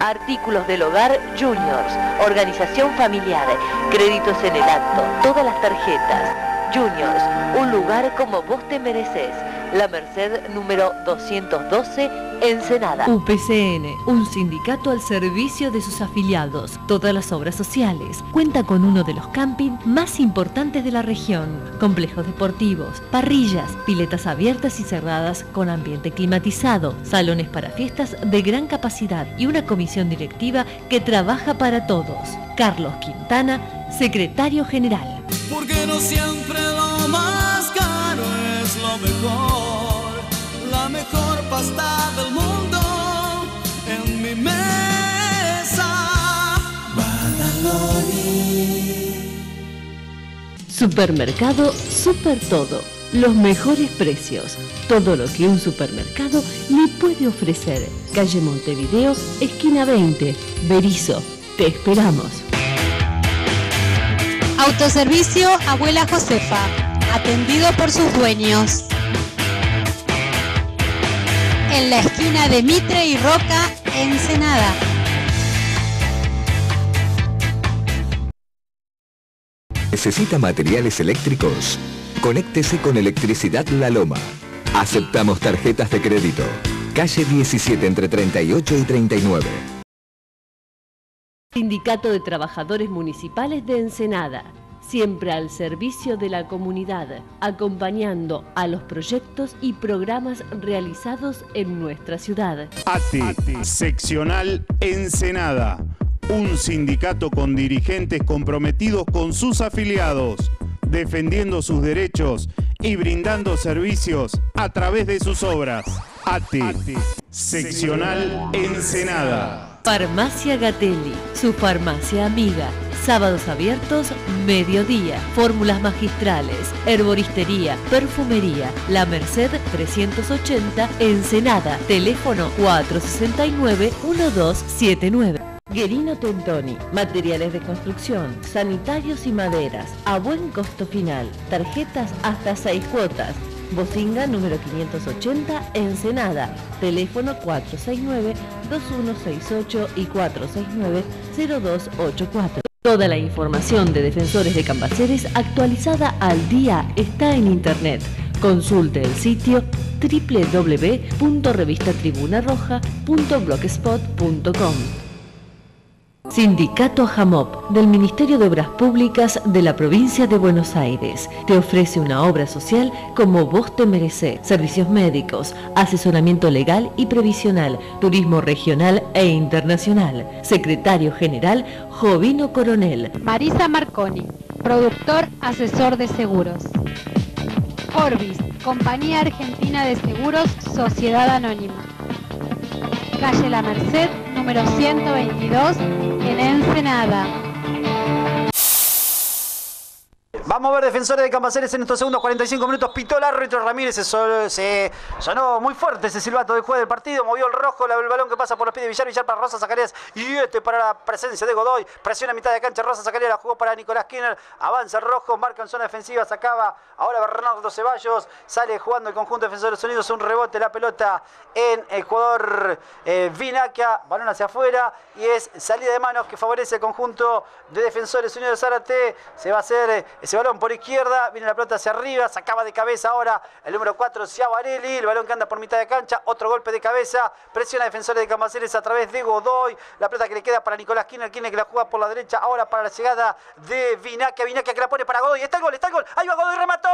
Artículos del Hogar Juniors, organización familiar, créditos en el acto, todas las tarjetas. Juniors, un lugar como vos te mereces. La Merced número 212, Ensenada. UPCN, un sindicato al servicio de sus afiliados. Todas las obras sociales. Cuenta con uno de los campings más importantes de la región. Complejos deportivos, parrillas, piletas abiertas y cerradas con ambiente climatizado, salones para fiestas de gran capacidad y una comisión directiva que trabaja para todos. Carlos Quintana, secretario general. Porque no siempre lo más caro es lo mejor. La mejor pasta del mundo en mi mesa. Supermercado Super Todo. Los mejores precios. Todo lo que un supermercado le puede ofrecer. Calle Montevideo, esquina 20. Berizo. Te esperamos. Autoservicio Abuela Josefa, atendido por sus dueños. En la esquina de Mitre y Roca, Ensenada. ¿Necesita materiales eléctricos? Conéctese con Electricidad La Loma. Aceptamos tarjetas de crédito. Calle 17 entre 38 y 39. Sindicato de Trabajadores Municipales de Ensenada. Siempre al servicio de la comunidad, acompañando a los proyectos y programas realizados en nuestra ciudad. ATE, seccional Ensenada. Un sindicato con dirigentes comprometidos con sus afiliados, defendiendo sus derechos y brindando servicios a través de sus obras. ATE, seccional Ensenada. Farmacia Gatelli, su farmacia amiga. Sábados abiertos, mediodía. Fórmulas magistrales, herboristería, perfumería. La Merced 380, Ensenada. Teléfono 469-1279. Guerino Tentoni, materiales de construcción, sanitarios y maderas, a buen costo final, tarjetas hasta 6 cuotas. Bocinga número 580, Ensenada. Teléfono 469-2168 y 469-0284. Toda la información de defensores de Cambaceres actualizada al día está en internet. Consulte el sitio www.revistatribunarroja.blogspot.com. Sindicato Jamop del Ministerio de Obras Públicas de la Provincia de Buenos Aires te ofrece una obra social como vos te merecés. Servicios médicos, asesoramiento legal y previsional, turismo regional e internacional. Secretario General Jovino Coronel. Marisa Marconi, productor asesor de seguros. Orbis, Compañía Argentina de Seguros, Sociedad Anónima. Calle La Merced, número 122, en Ensenada. Vamos a ver defensores de Cambaceres en estos segundos 45 minutos. Pitó el árbitro Ramírez. Se, sonó muy fuerte ese silbato del juez del partido. Movió el rojo, el balón que pasa por los pies de Villar. Villar para Rosa Zacarías. Y este para la presencia de Godoy. Presiona a mitad de cancha. Rosa Zacarías la jugó para Nicolás Kinner. Avanza el rojo, marca en zona defensiva. Sacaba ahora Bernardo Ceballos. Sale jugando el conjunto de Defensores Unidos. Un rebote la pelota en el jugador eh. Balón hacia afuera. Y es salida de manos que favorece el conjunto de Defensores Unidos Zárate. Se va a hacer eh, ese balón por izquierda. Viene la pelota hacia arriba. Sacaba de cabeza ahora el número 4, Ciavarelli. El balón que anda por mitad de cancha. Otro golpe de cabeza. Presiona Defensores de Cambaceres a través de Godoy. La pelota que le queda para Nicolás Kirchner. Kirchner que la juega por la derecha. Ahora para la llegada de Vinaca. Vinaca que la pone para Godoy. Está el gol, está el gol. Ahí va Godoy, remató.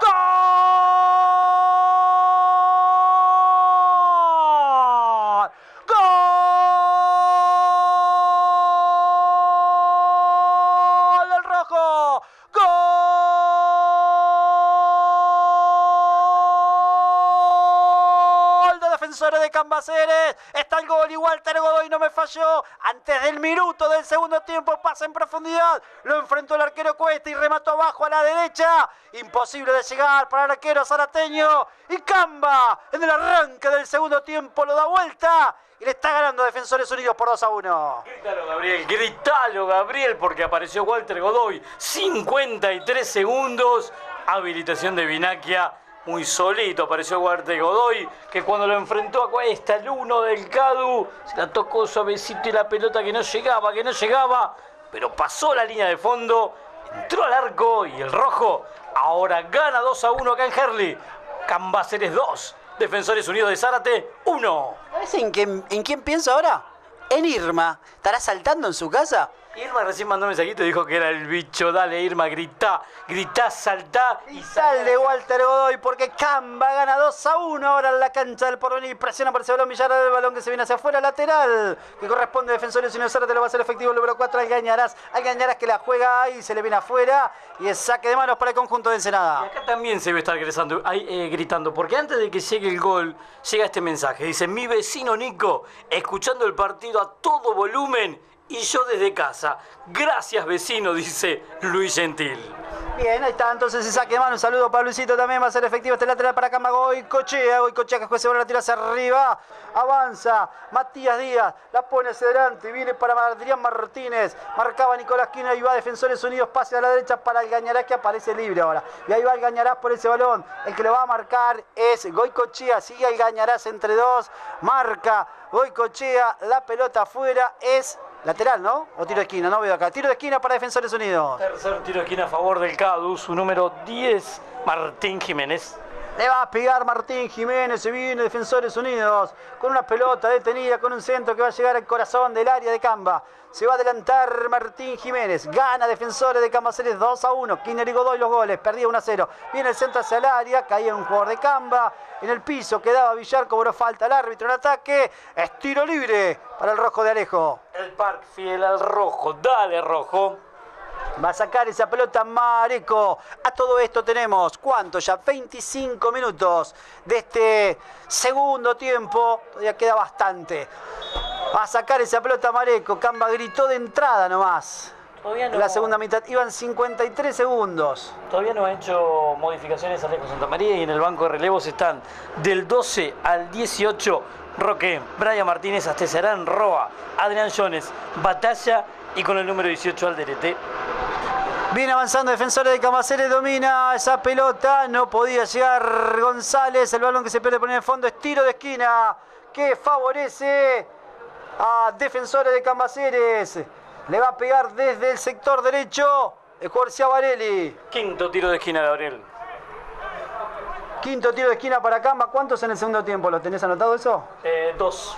¡Gol! Cambaceres! Está el gol y Walter Godoy no me falló. Antes del minuto del segundo tiempo pasa en profundidad. Lo enfrentó el arquero Cuesta y remató abajo a la derecha. Imposible de llegar para el arquero zarateño. Y Camba en el arranque del segundo tiempo lo da vuelta. Y le está ganando Defensores Unidos por 2 a 1. Grítalo, Gabriel, grítalo, Gabriel, porque apareció Walter Godoy. 53 segundos. Habilitación de Vinaquia. Muy solito apareció Walter Godoy, que cuando lo enfrentó a Cuesta, el uno del Cadu, se la tocó suavecito y la pelota que no llegaba, que no llegaba, pero pasó la línea de fondo, entró al arco y el rojo ahora gana 2 a 1 acá en Herli. Cambaceres 2, Defensores Unidos de Zárate 1. ¿Sabes en quién, en quién pienso ahora? En Irma. ¿Estará saltando en su casa? Irma recién mandó un mensajito y dijo que era el bicho. Dale, Irma, gritá, gritá, saltá. Y sal de Walter Godoy porque Camba gana 2 a 1 ahora en la cancha del porvenir. Presiona por ese balón Villar el balón que se viene hacia afuera, lateral. Que corresponde a Defensores Zárate, lo va a hacer efectivo el número 4 Algañarás. Algañarás que la juega ahí, se le viene afuera. Y es saque de manos para el conjunto de Y Ensenada. acá también se debe estar gritando, ahí, eh, gritando, porque antes de que llegue el gol, llega este mensaje. Dice, mi vecino Nico, escuchando el partido a todo volumen y yo desde casa. Gracias vecino, dice Luis Gentil. Bien, ahí está entonces ese saque de mano. Un saludo para Luisito también. Va a ser efectivo este lateral para Camba Goicochea. Goicochea que juez se la tira hacia arriba. Avanza. Matías Díaz. La pone hacia adelante. Viene para Adrián Martínez. Marcaba Nicolás Quina y va Defensores Unidos. Pase a la derecha para el Gañarás que aparece libre ahora. Y ahí va el Gañarás por ese balón. El que lo va a marcar es Goicochea. Sigue el Gañarás entre dos. Marca Goicochea. La pelota afuera es Lateral, ¿no? O tiro de esquina, no veo acá. Tiro de esquina para Defensores Unidos. Tercer tiro de esquina a favor del CADU, su número 10, Martín Jiménez. Le va a pegar Martín Jiménez, se viene Defensores Unidos, con una pelota detenida, con un centro que va a llegar al corazón del área de Camba. Se va a adelantar Martín Jiménez, gana Defensores de Cambaceres 2 a 1. Kinner y Godoy los goles, perdía 1 a 0. Viene el centro hacia el área, caía un jugador de Camba. En el piso quedaba Villar, cobró falta el árbitro en ataque. Es tiro libre para el rojo de Alejo. El Park fiel al rojo, dale rojo. Va a sacar esa pelota Mareco. A todo esto tenemos, ¿cuánto ya? 25 minutos de este segundo tiempo. Todavía queda bastante. Va a sacar esa pelota Mareco. Camba gritó de entrada nomás. Todavía no. La segunda mitad iban 53 segundos. Todavía no ha hecho modificaciones Alejo Santa María y en el banco de relevos están del 12 al 18 Roque, Brian Martínez, Astezarán, Roa, Adrián Jones, Batalla y con el número 18 Alderete. Viene avanzando Defensores de Camaceres, domina esa pelota, no podía llegar González, el balón que se pierde por en el fondo es tiro de esquina que favorece a Defensores de Camaceres. Le va a pegar desde el sector derecho el jugador Ciavarelli. Quinto tiro de esquina, Gabriel. Quinto tiro de esquina para Camba. ¿Cuántos en el segundo tiempo? ¿Lo tenés anotado eso? Eh, dos.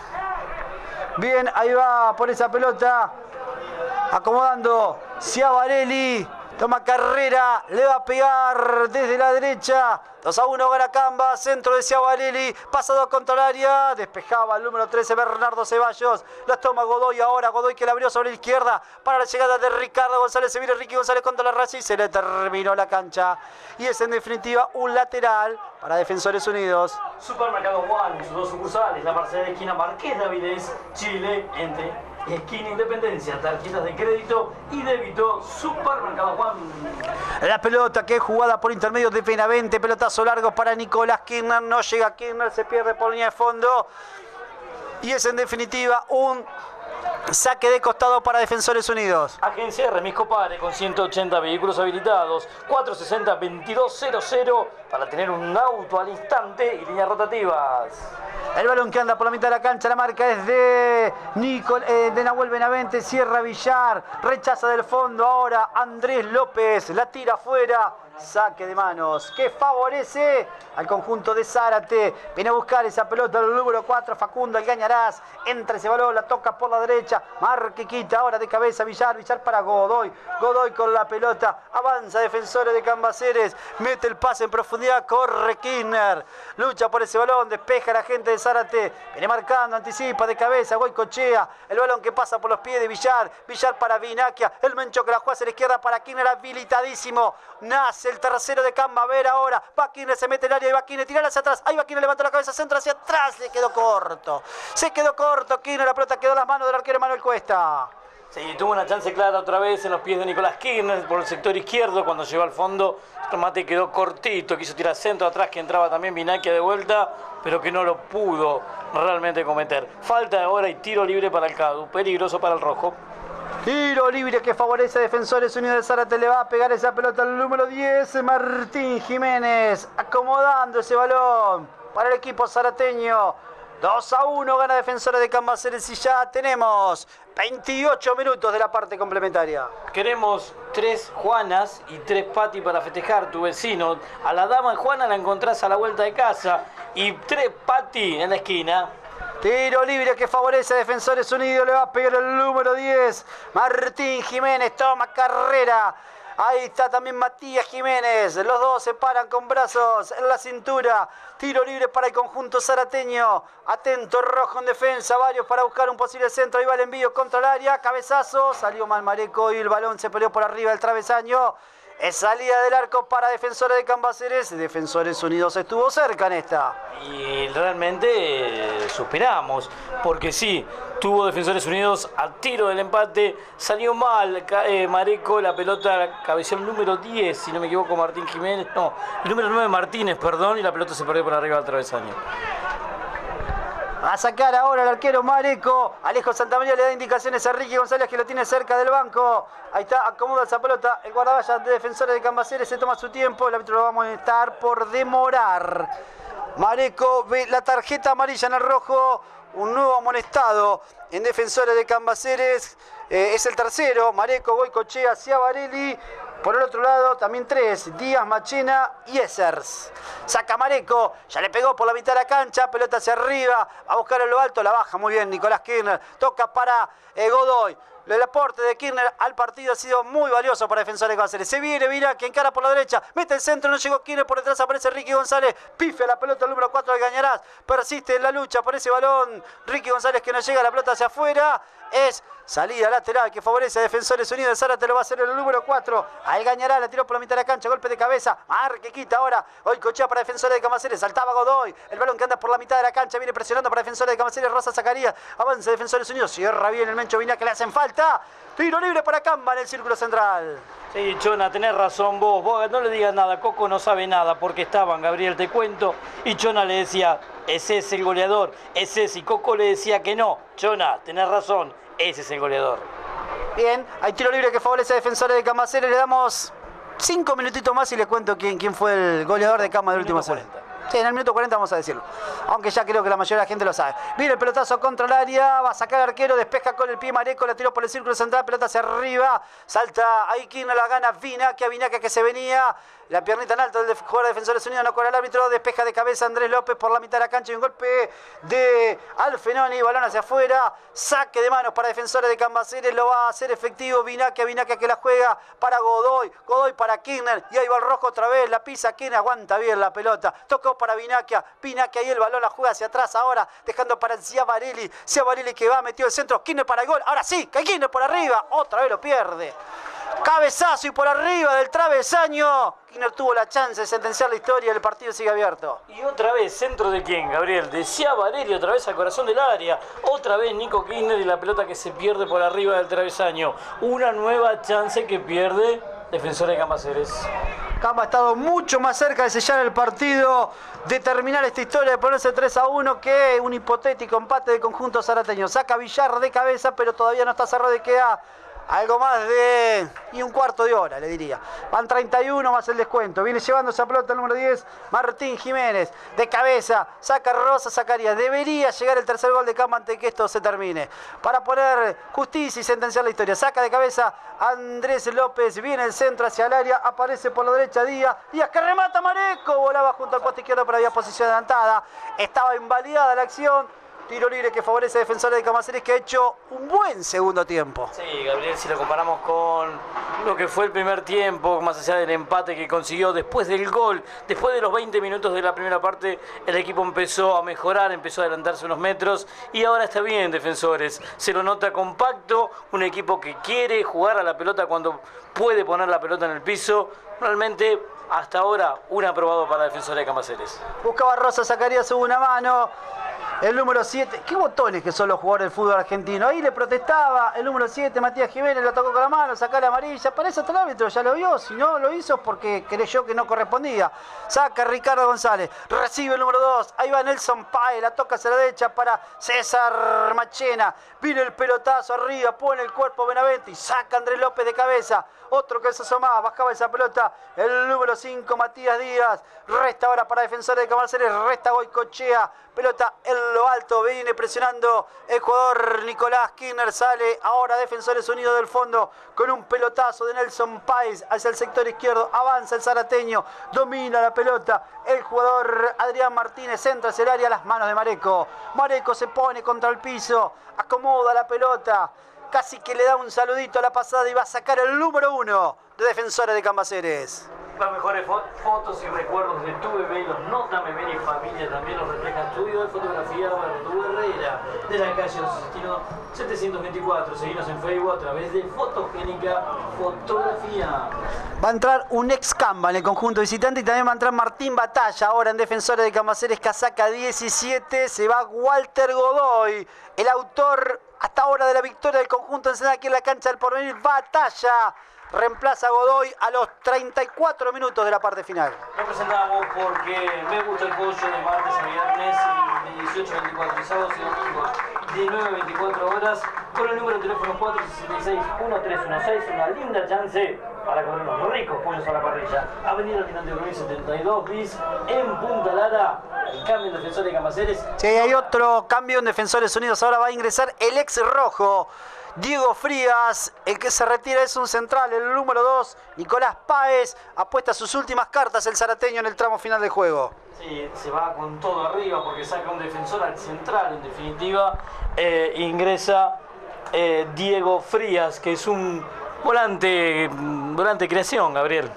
Bien, ahí va por esa pelota. Acomodando Ciavarelli. Toma carrera, le va a pegar desde la derecha. 2 a 1 gana Camba, centro de Ciavarelli, pasado contra el área, despejaba el número 13 Bernardo Ceballos, la toma Godoy ahora, Godoy que la abrió sobre la izquierda para la llegada de Ricardo González, se viene Ricky González contra la raza y se le terminó la cancha. Y es en definitiva un lateral para Defensores Unidos. Supermercado Juan, sus dos sucursales, la parcela de esquina Marqués de Avilés, Chile, entre esquina Independencia, tarjetas de crédito y débito, Supermercado Juan. La pelota que es jugada por intermedio de Penavente, pelotazo largo para Nicolás Kirchner, no llega Kirchner, se pierde por línea de fondo. Y es en definitiva un saque de costado para Defensores Unidos. Agencia Remis Copare con 180 vehículos habilitados, 460-2200 para tener un auto al instante y líneas rotativas. El balón que anda por la mitad de la cancha, la marca es de, Nicol, eh, de Nahuel Benavente, Sierra Villar, rechaza del fondo ahora Andrés López, la tira afuera, saque de manos que favorece al conjunto de Zárate. Viene a buscar esa pelota el número 4, Facundo Algañarás, entra ese balón, la toca por la derecha, marque quita ahora de cabeza Villar, Villar para Godoy, Godoy con la pelota, avanza defensores de Cambaceres, mete el pase en profundidad, corre Kirchner, lucha por ese balón, despeja a la gente de Zárate, viene marcando, anticipa de cabeza, Cochea, el balón que pasa por los pies de Villar, Villar para Vinaquia, el mencho que la juega hacia la izquierda para Kirchner, habilitadísimo, nace el tercero de Camba, ver ahora, va Kirchner, se mete el área y va Kirchner, tirar hacia atrás, ahí va Kirchner, levanta la cabeza, centro hacia atrás, le quedó corto, se quedó corto Kirchner, la pelota quedó en las manos del arquero Manuel Cuesta. Sí, tuvo una chance clara otra vez en los pies de Nicolás Kirchner por el sector izquierdo cuando llegó al fondo. El remate quedó cortito, quiso tirar centro atrás que entraba también Vinaquia de vuelta, pero que no lo pudo realmente cometer. Falta ahora y tiro libre para el Cadu, peligroso para el rojo. Tiro libre que favorece a Defensores Unidos de Zárate. Le va a pegar esa pelota al número 10, Martín Jiménez. Acomodando ese balón para el equipo zarateño. 2 a 1 gana Defensores de Cambaceres y ya tenemos 28 minutos de la parte complementaria. Queremos tres Juanas y tres Pati para festejar tu vecino. A la dama Juana la encontrás a la vuelta de casa y tres Pati en la esquina. Tiro libre que favorece a Defensores Unidos. Le va a pegar el número 10. Martín Jiménez toma carrera. Ahí está también Matías Jiménez. Los dos se paran con brazos en la cintura. Tiro libre para el conjunto zarateño. Atento rojo en defensa. Varios para buscar un posible centro. Ahí va el envío contra el área. Cabezazo. Salió mal Mareco y el balón se peleó por arriba del travesaño. Es salida del arco para Defensores de Cambaceres. Defensores Unidos estuvo cerca en esta. Y realmente eh, superamos, porque sí, tuvo Defensores Unidos a tiro del empate, salió mal eh, Mareco, la pelota cabeció el número 10, si no me equivoco, Martín Jiménez, no, el número 9 Martínez, perdón, y la pelota se perdió por arriba del travesaño. A sacar ahora el arquero Mareco. Alejo Santamaría le da indicaciones a Ricky González que lo tiene cerca del banco. Ahí está, acomoda esa pelota. El guardaballa de defensores de Cambaceres se toma su tiempo. El árbitro lo va a molestar por demorar. Mareco ve la tarjeta amarilla en el rojo. Un nuevo amonestado en defensores de Cambaceres. Eh, es el tercero. Mareco, Goicochea, Ciavarelli. Por el otro lado, también tres, Díaz, Machena y Essers. Saca Mareco, ya le pegó por la mitad de la cancha, pelota hacia arriba, a buscar en lo alto, la baja muy bien Nicolás Kirchner. Toca para eh, Godoy. El aporte de Kirchner al partido ha sido muy valioso para defensores de Cáceres. Se viene Vira, que encara por la derecha, mete el centro, no llegó Kirchner, por detrás aparece Ricky González, pife la pelota el número 4 de Gañarás, persiste en la lucha por ese balón. Ricky González que no llega, la pelota hacia afuera, es salida lateral que favorece a Defensores Unidos. Zárate lo va a hacer el número 4. Ahí Gañarás, la tiró por la mitad de la cancha, golpe de cabeza. Marque quita ahora. Hoy cochea para Defensores de Camaceres. Saltaba Godoy. El balón que anda por la mitad de la cancha viene presionando para Defensores de Camaceres. Rosa Zacarías. Avanza Defensores Unidos. Cierra bien el Mencho Vina que le hacen falta. Tiro libre para Camba en el círculo central. Sí, Chona, tenés razón vos. Vos no le digas nada. Coco no sabe nada porque estaban, Gabriel, te cuento. Y Chona le decía, ese es el goleador. Ese es. Y Coco le decía que no. Chona, tenés razón. Ese es el goleador. Bien, hay tiro libre que favorece a Defensores de Camaceres. Le damos cinco minutitos más y les cuento quién, quién fue el goleador de Cama del último set. Sí, en el minuto 40 vamos a decirlo. Aunque ya creo que la mayoría de la gente lo sabe. Viene el pelotazo contra el área. Va a sacar el arquero. Despeja con el pie Mareco. La tiró por el círculo central. Pelota hacia arriba. Salta ahí quien la gana. Vinaca. Vinaca que se venía. La piernita en alto del jugador de Defensores Unidos. No con el árbitro. Despeja de cabeza Andrés López por la mitad de la cancha. Y un golpe de Alfenoni. Balón hacia afuera. Saque de manos para Defensores de Cambaceres. Lo va a hacer efectivo. Vinaca. Vinaca que la juega para Godoy. Godoy para Kirchner. Y ahí va el rojo otra vez. La pisa Kirchner. Aguanta bien la pelota. Tocó para Vinaca. Vinaca ahí el balón la juega hacia atrás ahora. Dejando para Ciavarelli. Ciavarelli que va. Metió el centro. Kirchner para el gol. Ahora sí. Que Kirchner por arriba. Otra vez lo pierde. Cabezazo y por arriba del travesaño. Kirchner tuvo la chance de sentenciar la historia. El partido sigue abierto. Y otra vez, ¿centro de quién, Gabriel? De Ciavarelli, otra vez al corazón del área. Otra vez Nico Kirchner y la pelota que se pierde por arriba del travesaño. Una nueva chance que pierde Defensor de Camaceres. Camba ha estado mucho más cerca de sellar el partido, de terminar esta historia, de ponerse 3 a 1, que un hipotético empate de conjunto zarateño. Saca Villar de cabeza, pero todavía no está cerrado de queda algo más de. y un cuarto de hora, le diría. Van 31 más el descuento. Viene llevando esa pelota el número 10, Martín Jiménez. De cabeza, saca Rosa Zacarías. Debería llegar el tercer gol de Camba antes de que esto se termine. Para poner justicia y sentenciar la historia. Saca de cabeza Andrés López. Viene el centro hacia el área. Aparece por la derecha Díaz. Díaz que remata Mareco. Volaba junto al poste izquierdo, pero había posición adelantada. Estaba invalidada la acción. Tiro libre que favorece a Defensores de Camaceres que ha hecho un buen segundo tiempo. Sí, Gabriel, si lo comparamos con lo que fue el primer tiempo, más allá del empate que consiguió después del gol, después de los 20 minutos de la primera parte, el equipo empezó a mejorar, empezó a adelantarse unos metros y ahora está bien, Defensores. Se lo nota compacto, un equipo que quiere jugar a la pelota cuando puede poner la pelota en el piso. Realmente hasta ahora un aprobado para Defensores de Camaceres. Buscaba Rosa Zacarías, hubo una mano. El número 7, qué botones que son los jugadores del fútbol argentino. Ahí le protestaba el número 7, Matías Jiménez, lo tocó con la mano, sacó la amarilla. Parece hasta el árbitro, ya lo vio. Si no lo hizo porque creyó que no correspondía. Saca Ricardo González, recibe el número 2. Ahí va Nelson Pae, la toca hacia la derecha para César Machena. Viene el pelotazo arriba, pone el cuerpo Benavente y saca Andrés López de cabeza. Otro que se asomaba, bajaba esa pelota. El número 5, Matías Díaz. Resta ahora para defensores de Camarceres, resta Goicochea. Pelota en lo alto, viene presionando el jugador Nicolás Kirchner. Sale ahora Defensores Unidos del fondo con un pelotazo de Nelson Páez hacia el sector izquierdo. Avanza el zarateño, domina la pelota. El jugador Adrián Martínez entra hacia el área, las manos de Mareco. Mareco se pone contra el piso, acomoda la pelota. Casi que le da un saludito a la pasada y va a sacar el número uno de Defensores de Cambaceres. Las mejores fo- fotos y recuerdos de tu bebé, los nota bebé y familia también los refleja Estudio de Fotografía Bartú Herrera de la calle Destino 724. Seguimos en Facebook a través de Fotogénica Fotografía. Va a entrar un ex Camba en el conjunto visitante y también va a entrar Martín Batalla ahora en Defensores de Camaceres Casaca 17. Se va Walter Godoy, el autor hasta ahora de la victoria del conjunto Ensenada aquí en la cancha del porvenir. Batalla reemplaza a Godoy a los 34 minutos de la parte final. Lo presentamos porque me gusta el pollo de martes a viernes de 18 a 24 y sábados y domingos. 19-24 horas, con el número de teléfono 466-1316, una linda chance para comer unos ricos pollos a la parrilla. Avenida Tirante Ruiz 72 bis en Punta Lara, el cambio en defensores de Camaceres. Sí, hay otro cambio en Defensores Unidos. Ahora va a ingresar el ex rojo. Diego Frías, el que se retira es un central, el número 2, Nicolás Páez, apuesta sus últimas cartas el zarateño en el tramo final del juego. Sí, se va con todo arriba porque saca un defensor al central en definitiva. Eh, ingresa eh, Diego Frías, que es un volante, volante de creación, Gabriel.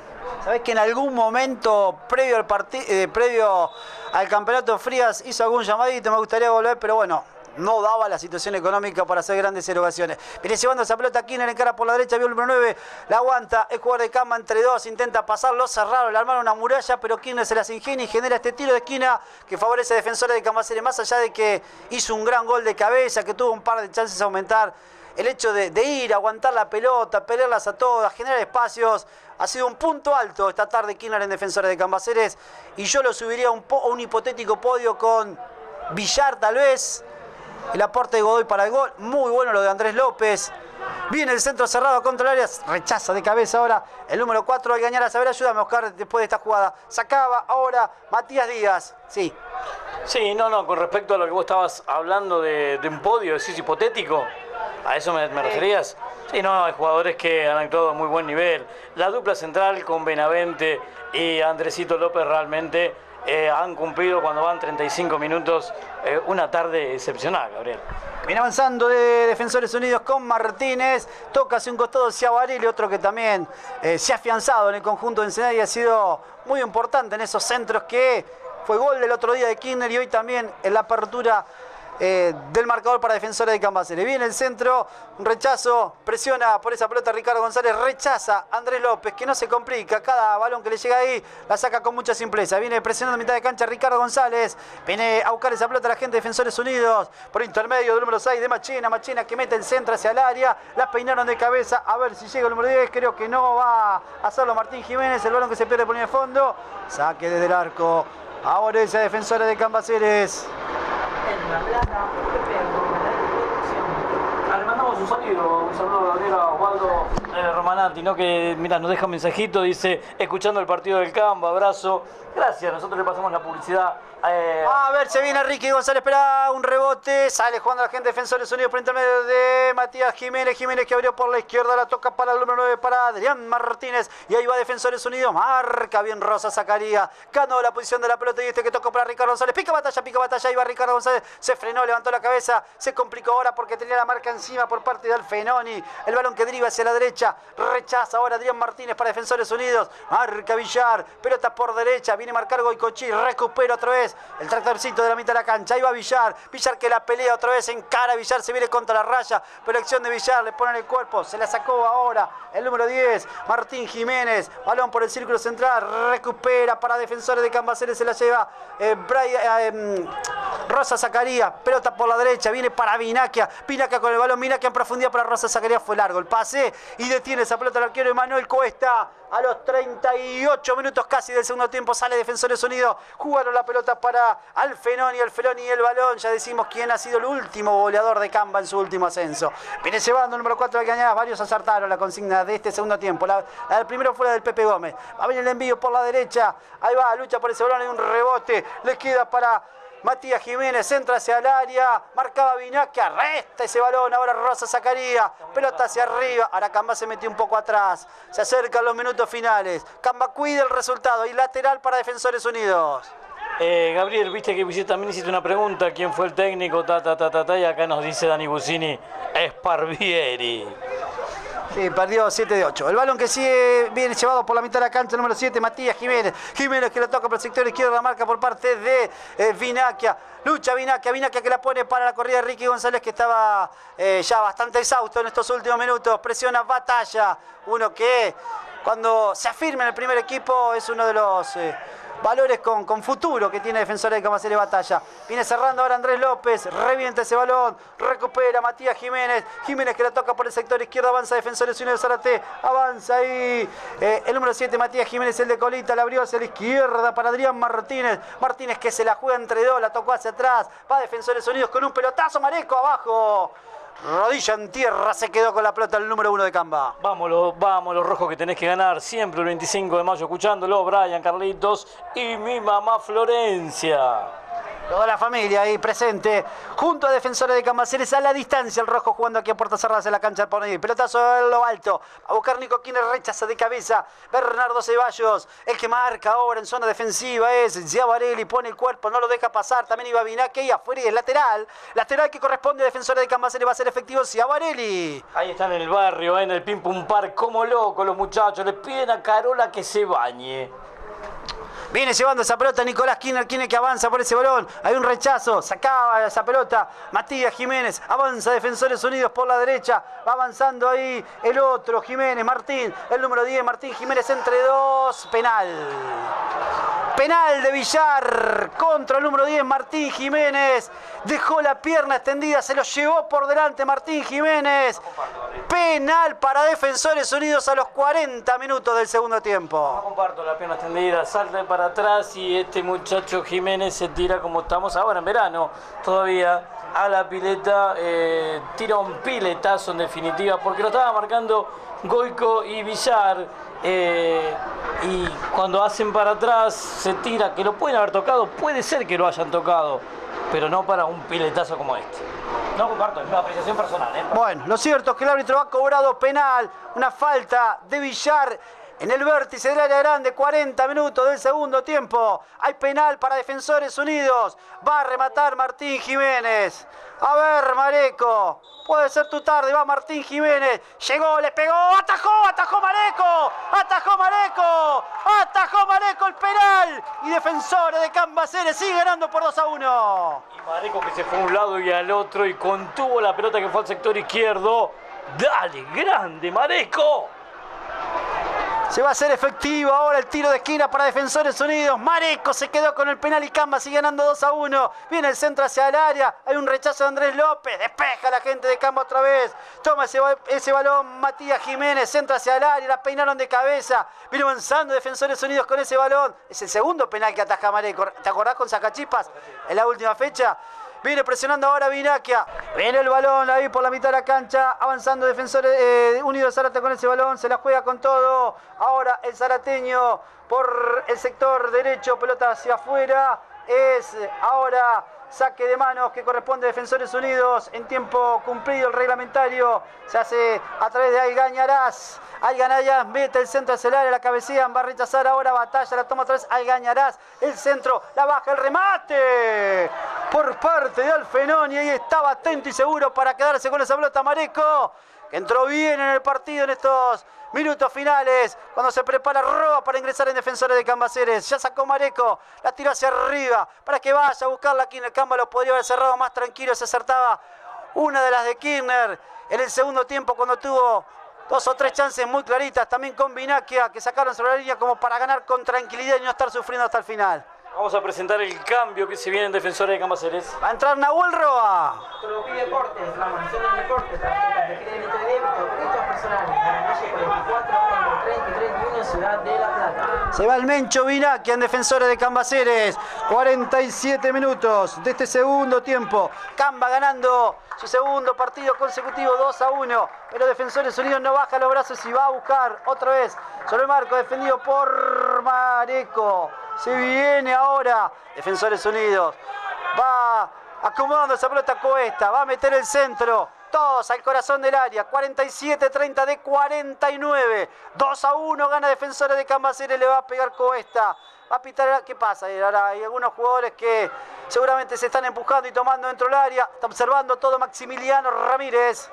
¿Sabés que en algún momento previo al, eh, previo al campeonato Frías hizo algún llamadito? Me gustaría volver, pero bueno, no daba la situación económica para hacer grandes erogaciones. Viene llevando esa pelota Kirchner en cara por la derecha, vio el número 9, la aguanta, es jugador de cama entre dos, intenta pasarlo, cerraron, le armaron una muralla, pero Kirchner se las ingenia y genera este tiro de esquina que favorece a defensores de Camaceres, más allá de que hizo un gran gol de cabeza, que tuvo un par de chances a aumentar. El hecho de, ir, aguantar la pelota, pelearlas a todas, generar espacios, ha sido un punto alto esta tarde Kirchner en Defensores de Cambaceres y yo lo subiría a un, un hipotético podio con Villar tal vez, el aporte de Godoy para el gol. Muy bueno lo de Andrés López. Viene el centro cerrado contra el área. Rechaza de cabeza ahora el número 4 al ganar a saber. Ayúdame, Oscar, después de esta jugada. Sacaba ahora Matías Díaz. Sí. Sí, no, no, con respecto a lo que vos estabas hablando de, un podio, decís hipotético, ¿a eso me, referías? Sí, no, hay jugadores que han actuado a muy buen nivel. La dupla central con Benavente y Andresito López realmente eh, han cumplido cuando van 35 minutos eh, una tarde excepcional, Gabriel. Viene avanzando de Defensores Unidos con Martínez, toca hacia un costado y otro que también eh, se ha afianzado en el conjunto de Ensenada y ha sido muy importante en esos centros que fue gol del otro día de Kirchner y hoy también en la apertura eh, del marcador para defensores de Cambaceres. Viene el centro, un rechazo, presiona por esa pelota Ricardo González, rechaza Andrés López, que no se complica, cada balón que le llega ahí la saca con mucha simpleza. Viene presionando mitad de cancha Ricardo González, viene a buscar esa pelota la gente de Defensores Unidos, por intermedio del número 6 de Machina, Machina que mete el centro hacia el área, la peinaron de cabeza, a ver si llega el número 10, creo que no va a hacerlo Martín Jiménez, el balón que se pierde por el fondo, saque desde el arco, ahora ese Defensores de Cambaceres. Le mandamos un saludo, un saludo a Gabriel Osvaldo eh, Romanati, ¿no? que mira, nos deja un mensajito, dice, escuchando el partido del campo, abrazo. Gracias, nosotros le pasamos la publicidad eh, a ver, se viene Ricky González, espera un rebote. Sale jugando la gente de Defensores Unidos por intermedio de Matías Jiménez. Jiménez que abrió por la izquierda, la toca para el número 9 para Adrián Martínez. Y ahí va Defensores Unidos. Marca bien Rosa Zacarías. Ganó la posición de la pelota y este que tocó para Ricardo González. Pica batalla, pica batalla. Ahí va Ricardo González. Se frenó, levantó la cabeza. Se complicó ahora porque tenía la marca encima por parte de Alfenoni. El balón que deriva hacia la derecha. Rechaza ahora Adrián Martínez para Defensores Unidos. Marca Villar. Pelota por derecha. Viene a marcar Goicochi. Recupera otra vez el tractorcito de la mitad de la cancha. Ahí va Villar. Villar que la pelea otra vez en cara. Villar se viene contra la raya. Pero de Villar. Le ponen el cuerpo. Se la sacó ahora el número 10. Martín Jiménez. Balón por el círculo central. Recupera para defensores de Cambaceres. Se la lleva eh, eh, em, Rosa Zacarías. Pelota por la derecha. Viene para Vinaquia. Vinaquia con el balón. Vinaquia en profundidad para Rosa Zacarías. Fue largo el pase. Y detiene esa pelota el arquero Emanuel Cuesta. A los 38 minutos casi del segundo tiempo sale Defensores Unidos. Jugaron la pelota Alfenoni, Alfenoni y el balón. Ya decimos quién ha sido el último goleador de Camba en su último ascenso. Viene llevando el número 4 de Cañadas. Varios acertaron la consigna de este segundo tiempo. La, del primero fuera del Pepe Gómez. Va a venir el envío por la derecha. Ahí va, lucha por ese balón. Hay un rebote. Le queda para Matías Jiménez entra hacia el área, marcaba que arresta ese balón, ahora Rosa sacaría, pelota hacia arriba, ahora Camba se metió un poco atrás, se acercan los minutos finales, Camba cuida el resultado y lateral para Defensores Unidos. Eh, Gabriel, viste que también hiciste una pregunta, ¿quién fue el técnico? Ta, ta, ta, ta, y acá nos dice Dani Bucini, Esparvieri. Sí, perdió 7 de 8. El balón que sigue viene llevado por la mitad de la cancha, número 7, Matías Jiménez. Jiménez que lo toca por el sector izquierdo, la marca por parte de eh, Vinaquia. Lucha Vinaquia, Vinaquia que la pone para la corrida de Ricky González que estaba eh, ya bastante exhausto en estos últimos minutos. Presiona batalla. Uno que cuando se afirma en el primer equipo es uno de los... Eh, valores con, futuro que tiene Defensores de Camaceres Batalla. Viene cerrando ahora Andrés López, revienta ese balón, recupera Matías Jiménez, Jiménez que la toca por el sector izquierdo, avanza Defensores Unidos Zarate, avanza ahí eh, el número 7 Matías Jiménez, el de Colita, la abrió hacia la izquierda para Adrián Martínez, Martínez que se la juega entre dos, la tocó hacia atrás, va Defensores Unidos con un pelotazo, Mareco abajo. Rodilla en tierra, se quedó con la pelota el número uno de Camba. Vámonos, vamos, los rojos que tenés que ganar siempre el 25 de mayo, escuchándolo, Brian, Carlitos y mi mamá Florencia. Toda la familia ahí presente, junto a defensores de Cambaceres a la distancia, el rojo jugando aquí a puertas cerradas en la cancha por ahí. Pelotazo en lo alto, a buscar Nico Quiner, rechaza de cabeza. Bernardo Ceballos, el que marca ahora en zona defensiva es Giavarelli, pone el cuerpo, no lo deja pasar. También iba Vinaque y afuera y es lateral. Lateral que corresponde a defensores de Cambaceres va a ser efectivo Giavarelli. Ahí están en el barrio, en el Pim Pum Par, como locos los muchachos. Le piden a Carola que se bañe. Viene llevando esa pelota Nicolás Kirchner, Kirchner que avanza por ese balón. Hay un rechazo, sacaba esa pelota. Matías Jiménez, avanza Defensores Unidos por la derecha. Va avanzando ahí el otro, Jiménez, Martín, el número 10, Martín Jiménez entre dos, penal. Penal de Villar contra el número 10, Martín Jiménez. Dejó la pierna extendida, se lo llevó por delante Martín Jiménez. Penal para Defensores Unidos a los 40 minutos del segundo tiempo. No comparto la pierna extendida, salta para atrás y este muchacho Jiménez se tira como estamos ahora en verano todavía a la pileta, eh, tira un piletazo en definitiva, porque lo estaba marcando Goico y Villar. Eh, y cuando hacen para atrás se tira, que lo pueden haber tocado, puede ser que lo hayan tocado, pero no para un piletazo como este. No comparto, es una apreciación personal. ¿eh? Bueno, lo cierto es que el árbitro ha cobrado penal, una falta de Villar en el vértice del área grande, 40 minutos del segundo tiempo. Hay penal para Defensores Unidos. Va a rematar Martín Jiménez. A ver, Mareco. Puede ser tu tarde, va Martín Jiménez. Llegó, le pegó, atajó, atajó Mareco. Atajó Mareco. Atajó Mareco el penal. Y Defensores de Cambaceres sigue ganando por 2 a 1. Y Mareco que se fue a un lado y al otro y contuvo la pelota que fue al sector izquierdo. Dale, grande Mareco. Se va a hacer efectivo ahora el tiro de esquina para Defensores Unidos. Mareco se quedó con el penal y Camba sigue ganando 2 a 1. Viene el centro hacia el área. Hay un rechazo de Andrés López. Despeja la gente de Camba otra vez. Toma ese, ese balón Matías Jiménez. Centra hacia el área. La peinaron de cabeza. Viene avanzando Defensores Unidos con ese balón. Es el segundo penal que ataja Mareco. ¿Te acordás con Sacachipas en la última fecha? Viene presionando ahora Vinaquia. Viene el balón ahí por la mitad de la cancha. Avanzando Defensores eh, Unidos Zárate con ese balón. Se la juega con todo. Ahora el zarateño por el sector derecho. Pelota hacia afuera. Es ahora saque de manos que corresponde a Defensores Unidos en tiempo cumplido el reglamentario. Se hace a través de Algañarás. Algañarás mete el centro hacia el área, la cabecean, va a rechazar ahora batalla, la toma vez Algañarás, el centro, la baja, el remate por parte de Alfenón y ahí estaba atento y seguro para quedarse con esa pelota Mareco, que entró bien en el partido en estos minutos finales, cuando se prepara Roa para ingresar en Defensores de Cambaceres. Ya sacó Mareco, la tiró hacia arriba para que vaya a buscarla aquí en el Camba, lo podría haber cerrado más tranquilo, se acertaba una de las de Kirchner en el segundo tiempo cuando tuvo dos o tres chances muy claritas, también con que sacaron sobre la línea como para ganar con tranquilidad y no estar sufriendo hasta el final. Vamos a presentar el cambio que se viene en Defensores de Cambaceres. Va a entrar Nahuel Roa. Tropi Deportes, la mansión del deporte, tarjetas de crédito y débito, créditos personales, en la calle 44, entre 30 y 31, Ciudad de La Plata. Se va el Mencho Vinaquia en Defensores de Cambaceres. 47 minutos de este segundo tiempo. Camba ganando su segundo partido consecutivo 2 a 1. Pero Defensores Unidos no baja los brazos y va a buscar otra vez sobre el marco defendido por Mareco. Se viene ahora Defensores Unidos. Va acomodando esa pelota Cuesta. Va a meter el centro. Todos al corazón del área. 47-30 de 49. 2 a 1 gana Defensores de Cambaceres. Le va a pegar Cuesta. Va a pitar. ¿Qué pasa? Ahora hay algunos jugadores que seguramente se están empujando y tomando dentro del área. Está observando todo Maximiliano Ramírez.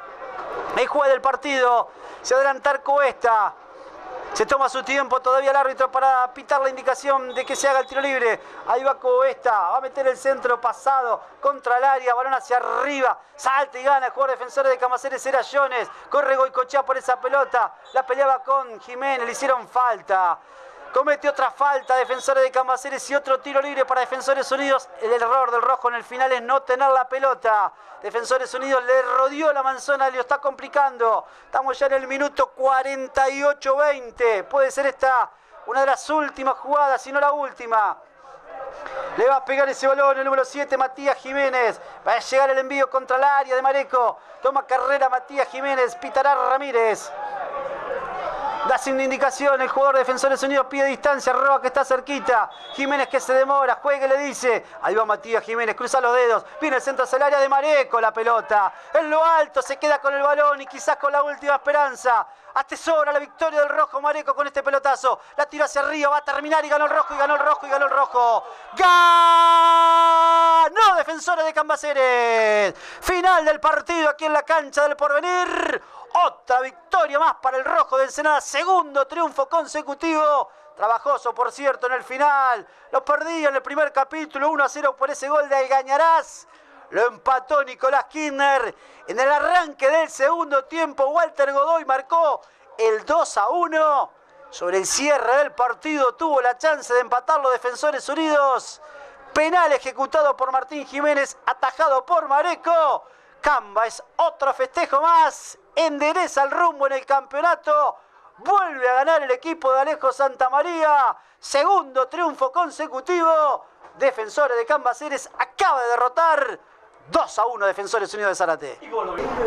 El juez del partido. Se adelantar Cuesta. Se toma su tiempo todavía el árbitro para pitar la indicación de que se haga el tiro libre. Ahí va Cuesta, va a meter el centro pasado contra el área, balón hacia arriba, salta y gana el jugador defensor de Camaceres era Jones. Corre Goicochea por esa pelota, la peleaba con Jiménez, le hicieron falta. Comete otra falta Defensores de Cambaceres y otro tiro libre para Defensores Unidos. El error del rojo en el final es no tener la pelota. Defensores Unidos le rodeó la manzana, le está complicando. Estamos ya en el minuto 48-20. Puede ser esta una de las últimas jugadas, si no la última. Le va a pegar ese balón el número 7, Matías Jiménez. Va a llegar el envío contra el área de Mareco. Toma carrera Matías Jiménez. Pitará Ramírez. Da sin indicación el jugador de Defensores Unidos pide distancia, Roa que está cerquita. Jiménez que se demora, juegue le dice. Ahí va Matías Jiménez, cruza los dedos. Viene el centro hacia área de Mareco la pelota. En lo alto se queda con el balón y quizás con la última esperanza. Atesora la victoria del rojo Mareco con este pelotazo. La tira hacia arriba, va a terminar y ganó el rojo y ganó el rojo y ganó el rojo. ¡Ganó Defensores de Cambaceres! Final del partido aquí en la cancha del Porvenir. Otra victoria más para el Rojo de Ensenada. Segundo triunfo consecutivo. Trabajoso, por cierto, en el final. Lo perdí en el primer capítulo. 1 a 0 por ese gol de Algañarás. Lo empató Nicolás Kirchner. En el arranque del segundo tiempo, Walter Godoy marcó el 2 a 1. Sobre el cierre del partido tuvo la chance de empatar los Defensores Unidos. Penal ejecutado por Martín Jiménez, atajado por Mareco. Camba es otro festejo más endereza el rumbo en el campeonato. Vuelve a ganar el equipo de Alejo Santamaría. Segundo triunfo consecutivo. Defensores de Cambaceres acaba de derrotar 2 a 1 Defensores Unidos de Zárate.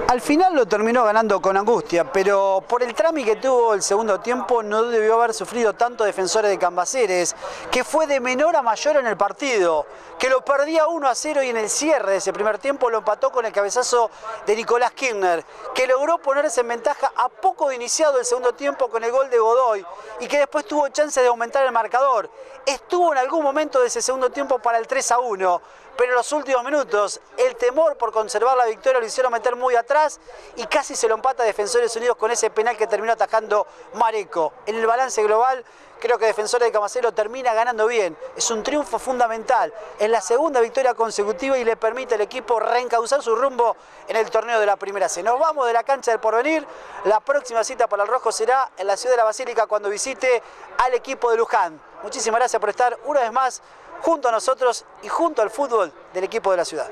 Al final lo terminó ganando con angustia, pero por el trámite que tuvo el segundo tiempo no debió haber sufrido tanto Defensores de Cambaceres, que fue de menor a mayor en el partido, que lo perdía 1 a 0 y en el cierre de ese primer tiempo lo empató con el cabezazo de Nicolás Kirchner, que logró ponerse en ventaja a poco de iniciado el segundo tiempo con el gol de Godoy y que después tuvo chance de aumentar el marcador. Estuvo en algún momento de ese segundo tiempo para el 3 a 1 pero en los últimos minutos el temor por conservar la victoria lo hicieron meter muy atrás y casi se lo empata a Defensores Unidos con ese penal que terminó atajando Mareco. En el balance global creo que Defensores de Camacero termina ganando bien. Es un triunfo fundamental. Es la segunda victoria consecutiva y le permite al equipo reencauzar su rumbo en el torneo de la primera C. Nos vamos de la cancha del porvenir. La próxima cita para el Rojo será en la ciudad de la Basílica cuando visite al equipo de Luján. Muchísimas gracias por estar una vez más junto a nosotros y junto al fútbol del equipo de la ciudad.